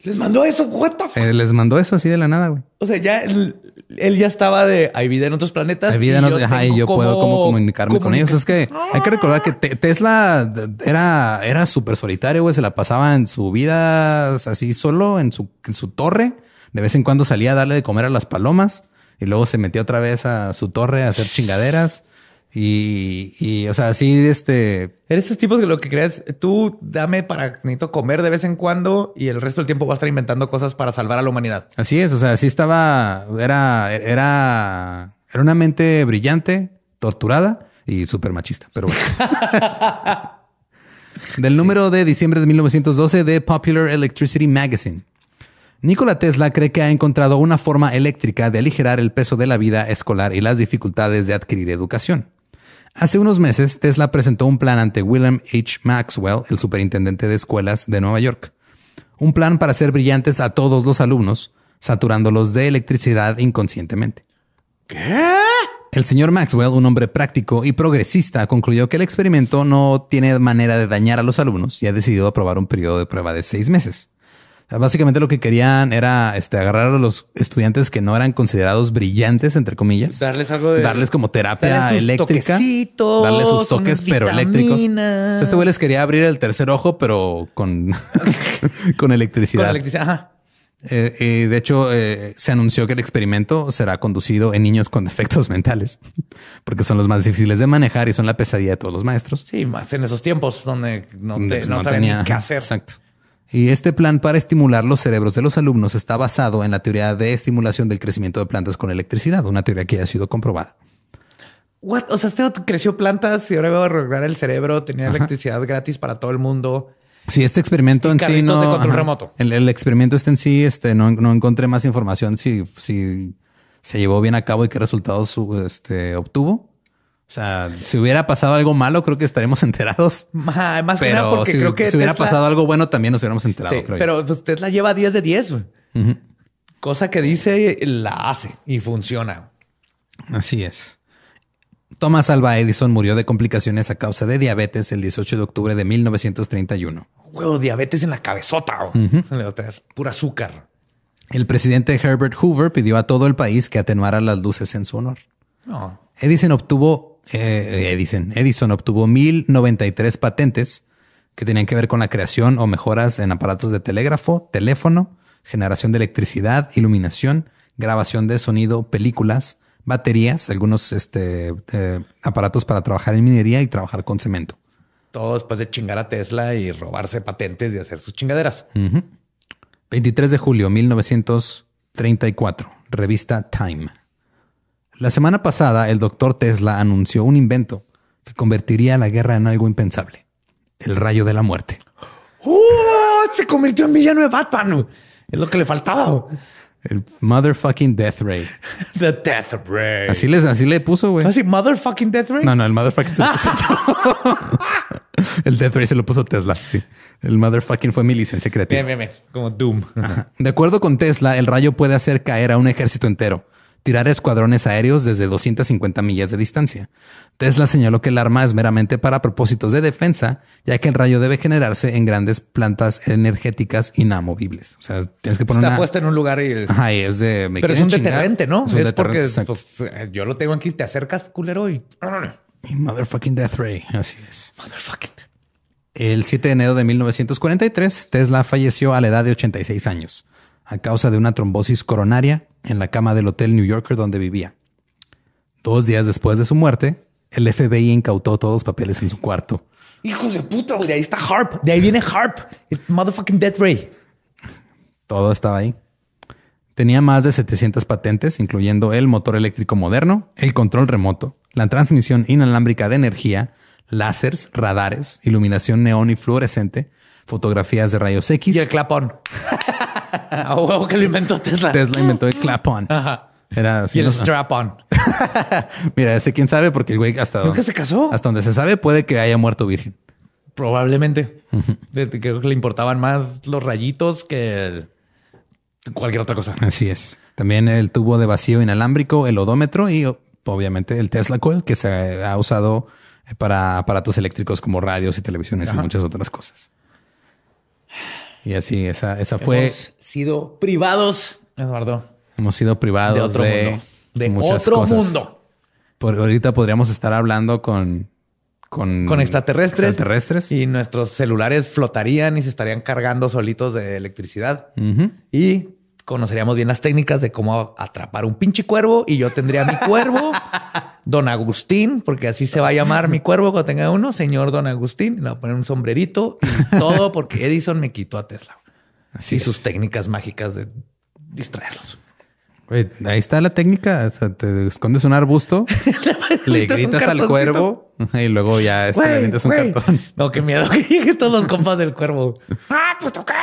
[SPEAKER 2] Les mandó eso, what the fuck?
[SPEAKER 1] Eh, les mandó eso así de la nada, güey.
[SPEAKER 2] O sea, ya él, él ya estaba de hay vida en otros planetas.
[SPEAKER 1] Hay vida en otros-
[SPEAKER 2] yo
[SPEAKER 1] ajá, y yo puedo
[SPEAKER 2] cómo
[SPEAKER 1] comunicarme con ellos. Es que hay que recordar que Te- Tesla era, era súper solitario, güey. Se la pasaba en su vida así solo en su, en su torre. De vez en cuando salía a darle de comer a las palomas y luego se metió otra vez a su torre a hacer chingaderas. Y, y o sea, así este
[SPEAKER 2] Eres esos tipos que lo que creas, tú dame para necesito comer de vez en cuando y el resto del tiempo va a estar inventando cosas para salvar a la humanidad.
[SPEAKER 1] Así es, o sea, sí estaba, era, era, era una mente brillante, torturada y súper machista, pero bueno. Del número de diciembre de 1912 de Popular Electricity Magazine. Nikola Tesla cree que ha encontrado una forma eléctrica de aligerar el peso de la vida escolar y las dificultades de adquirir educación. Hace unos meses, Tesla presentó un plan ante William H. Maxwell, el superintendente de escuelas de Nueva York. Un plan para hacer brillantes a todos los alumnos, saturándolos de electricidad inconscientemente.
[SPEAKER 2] ¿Qué?
[SPEAKER 1] El señor Maxwell, un hombre práctico y progresista, concluyó que el experimento no tiene manera de dañar a los alumnos y ha decidido aprobar un periodo de prueba de seis meses. Sea, básicamente lo que querían era este, agarrar a los estudiantes que no eran considerados brillantes, entre comillas,
[SPEAKER 2] Darles algo de.
[SPEAKER 1] darles como terapia
[SPEAKER 2] Darles sus
[SPEAKER 1] eléctrica, darles sus toques, pero eléctricos.
[SPEAKER 2] vitaminas.
[SPEAKER 1] O sea, este güey les quería abrir el tercer ojo, pero con, con electricidad.
[SPEAKER 2] Con electricidad. Ajá.
[SPEAKER 1] Eh, eh, de hecho, eh, se anunció que el experimento será conducido en niños con defectos mentales, porque son los más difíciles de manejar y son la pesadilla de todos los maestros.
[SPEAKER 2] Sí, más en esos tiempos donde no, te,
[SPEAKER 1] pues,
[SPEAKER 2] no,
[SPEAKER 1] tenía-
[SPEAKER 2] qué hacer.
[SPEAKER 1] Exacto. Y este plan para estimular los cerebros de los alumnos está basado en la teoría de estimulación del crecimiento de plantas con electricidad, una teoría que ya ha sido comprobada.
[SPEAKER 2] What? O sea, este creció plantas y ahora iba a arreglar el cerebro, tenía electricidad gratis para todo el mundo.
[SPEAKER 1] Si este experimento
[SPEAKER 2] Y
[SPEAKER 1] en sí no.
[SPEAKER 2] de control remoto.
[SPEAKER 1] El, el experimento este en sí, este, no, no encontré más información si, si se llevó bien a cabo y qué resultados su- este, obtuvo. O sea, si hubiera pasado algo malo, creo que estaríamos enterados.
[SPEAKER 2] Ma- Más que nada porque
[SPEAKER 1] si,
[SPEAKER 2] creo que
[SPEAKER 1] si hubiera
[SPEAKER 2] Tesla-
[SPEAKER 1] pasado algo bueno, también nos hubiéramos enterado,
[SPEAKER 2] Sí,
[SPEAKER 1] creo yo.
[SPEAKER 2] pero pues, Tesla lleva 10 de 10. güey. Cosa que dice, la hace y funciona.
[SPEAKER 1] Así es. Thomas Alva Edison murió de complicaciones a causa de diabetes el 18 de octubre de 1931.
[SPEAKER 2] Huevo, diabetes en la cabezota. Se le traes pura azúcar.
[SPEAKER 1] El presidente Herbert Hoover pidió a todo el país que atenuara las luces en su honor.
[SPEAKER 2] No.
[SPEAKER 1] Edison obtuvo, eh, Edison, Edison obtuvo 1093 patentes que tenían que ver con la creación o mejoras en aparatos de telégrafo, teléfono, generación de electricidad, iluminación, grabación de sonido, películas, baterías, algunos este, eh, aparatos para trabajar en minería y trabajar con cemento.
[SPEAKER 2] Todo después de chingar a Tesla y robarse patentes y hacer sus chingaderas.
[SPEAKER 1] 23 de julio 1934, revista Time. La semana pasada, el doctor Tesla anunció un invento que convertiría la guerra en algo impensable. El rayo de la muerte.
[SPEAKER 2] ¡Oh! Se convirtió en villano de Batman. Es lo que le faltaba.
[SPEAKER 1] El motherfucking Death Ray.
[SPEAKER 2] The Death Ray.
[SPEAKER 1] Así, les, así le puso, güey.
[SPEAKER 2] ¿Así? ¿Motherfucking Death Ray?
[SPEAKER 1] No, no, el motherfucking se lo puse yo. el Death Ray se lo puso Tesla, sí. El motherfucking fue mi licencia creativa.
[SPEAKER 2] Bien, bien, bien. Como Doom.
[SPEAKER 1] De acuerdo con Tesla, el rayo puede hacer caer a un ejército entero, tirar escuadrones aéreos desde 250 millas de distancia. Tesla señaló que el arma es meramente para propósitos de defensa, ya que el rayo debe generarse en grandes plantas energéticas inamovibles. O sea, tienes que poner
[SPEAKER 2] Está
[SPEAKER 1] una...
[SPEAKER 2] puesta en un lugar y...
[SPEAKER 1] Ajá, y es de... me
[SPEAKER 2] Pero es un
[SPEAKER 1] chingar.
[SPEAKER 2] deterrente, ¿no? Es,
[SPEAKER 1] un deterrente,
[SPEAKER 2] porque pues, eh, yo lo tengo aquí, te acercas, culero, y...
[SPEAKER 1] Y motherfucking Death Ray, así es.
[SPEAKER 2] Motherfucking Death.
[SPEAKER 1] El 7 de enero de 1943, Tesla falleció a la edad de 86 años a causa de una trombosis coronaria en la cama del Hotel New Yorker donde vivía. Dos días después de su muerte, el FBI incautó todos los papeles en su cuarto.
[SPEAKER 2] Hijo de puta, güey, de ahí está Harp. De ahí viene Harp. El motherfucking Death Ray.
[SPEAKER 1] Todo estaba ahí. Tenía más de 700 patentes, incluyendo el motor eléctrico moderno, el control remoto, la transmisión inalámbrica de energía, láseres, radares, iluminación neón y fluorescente, fotografías de rayos X.
[SPEAKER 2] Y el clapón. A huevo que lo inventó Tesla.
[SPEAKER 1] Tesla inventó el clap-on.
[SPEAKER 2] Ajá.
[SPEAKER 1] Era así.
[SPEAKER 2] Y el
[SPEAKER 1] ¿no?
[SPEAKER 2] strap-on.
[SPEAKER 1] Mira, ese quién sabe, porque el güey hasta
[SPEAKER 2] ¿Nunca
[SPEAKER 1] donde,
[SPEAKER 2] se casó?
[SPEAKER 1] hasta donde se sabe puede que haya muerto virgen.
[SPEAKER 2] Probablemente. Creo que le importaban más los rayitos que el- cualquier otra cosa.
[SPEAKER 1] Así es. También el tubo de vacío inalámbrico, el odómetro y obviamente el Tesla Coil que se ha usado para aparatos eléctricos como radios y televisiones y muchas otras cosas. Y así, esa, esa fue.
[SPEAKER 2] Hemos sido privados, Eduardo.
[SPEAKER 1] Hemos sido privados de
[SPEAKER 2] otro mundo. De otro mundo.
[SPEAKER 1] Por ahorita podríamos estar hablando con con,
[SPEAKER 2] con extraterrestres,
[SPEAKER 1] extraterrestres.
[SPEAKER 2] Y nuestros celulares flotarían y se estarían cargando solitos de electricidad. Y conoceríamos bien las técnicas de cómo atrapar un pinche cuervo. Y yo tendría mi cuervo, Don Agustín, porque así se va a llamar mi cuervo cuando tenga uno, señor Don Agustín. Le voy a poner un sombrerito y todo porque Edison me quitó a Tesla. Así y sus técnicas mágicas de distraerlos
[SPEAKER 1] ahí está la técnica. te escondes un arbusto, le gritas al cuervo y luego ya este, le metes un cartón.
[SPEAKER 2] No, qué miedo que lleguen todos los compas del cuervo. ¡Ah, puto qué!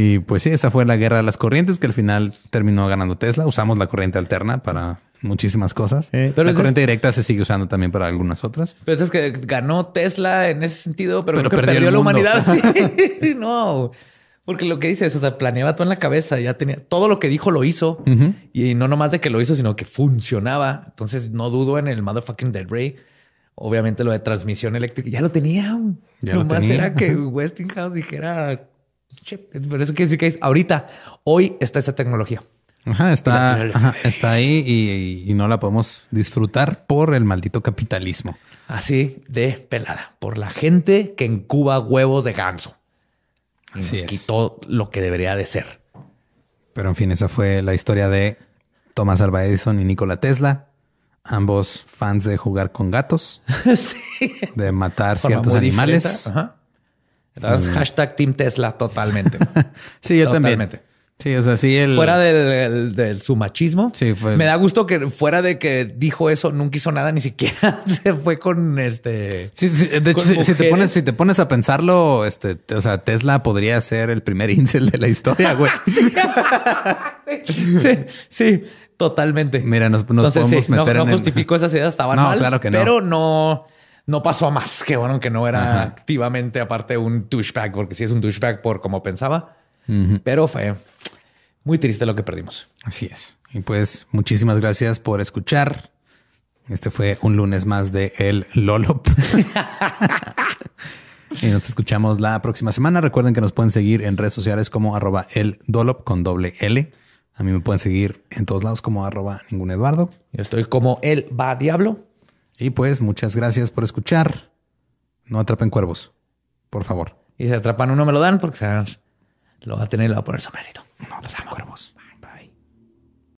[SPEAKER 1] y pues sí, esa fue la guerra de las corrientes que al final terminó ganando Tesla. Usamos la corriente alterna para muchísimas cosas. pero la corriente directa se sigue usando también para algunas otras.
[SPEAKER 2] Pero es que ganó Tesla en ese sentido, pero, que perdió, la humanidad. Sí. no. Porque lo que dices, o sea, planeaba todo en la cabeza, ya tenía todo lo que dijo lo hizo y no nomás de que lo hizo, sino que funcionaba. Entonces no dudo en el motherfucking Dead Ray. Obviamente lo de transmisión eléctrica ya lo tenía. Ya lo más era que Westinghouse dijera, pero eso quiere decir que ahorita, hoy está esa tecnología.
[SPEAKER 1] Ajá, está, está ahí y, y, no la podemos disfrutar por el maldito capitalismo.
[SPEAKER 2] Así de pelada, por la gente que encuba huevos de ganso y nos quitó lo que debería de ser.
[SPEAKER 1] Pero en fin, esa fue la historia de Thomas Alva Edison y Nikola Tesla, ambos fans de jugar con gatos, de matar ciertos animales.
[SPEAKER 2] Entonces, mm. hashtag Team Tesla totalmente.
[SPEAKER 1] sí, yo también. Sí, o sea, sí, el...
[SPEAKER 2] Fuera del, su machismo. Sí, fue... Me da gusto que fuera de que dijo eso, nunca hizo nada, ni siquiera se fue con este...
[SPEAKER 1] Sí, de hecho, si, te pones, si te pones a pensarlo, este, o sea, Tesla podría ser el primer incel de la historia, güey.
[SPEAKER 2] sí, sí, totalmente.
[SPEAKER 1] Mira, nos, podemos meter
[SPEAKER 2] no,
[SPEAKER 1] no
[SPEAKER 2] justificó esas ideas, estaban no, claro que no. pero no no pasó a más que bueno, que no era activamente aparte un douchebag, porque si es un douchebag por como pensaba, pero fue muy triste lo que perdimos.
[SPEAKER 1] Así es. Y pues muchísimas gracias por escuchar. Este fue un lunes más de El Lolop. y nos escuchamos la próxima semana. Recuerden que nos pueden seguir en redes sociales como arroba el Dolop con doble L. A mí me pueden seguir en todos lados como arroba ningún Eduardo.
[SPEAKER 2] Yo estoy como el va diablo.
[SPEAKER 1] Y pues muchas gracias por escuchar. No atrapen cuervos, por favor.
[SPEAKER 2] Y si atrapan uno me lo dan porque se lo va a tener y lo va a poner sombrerito.
[SPEAKER 1] No los amo. Cuervos.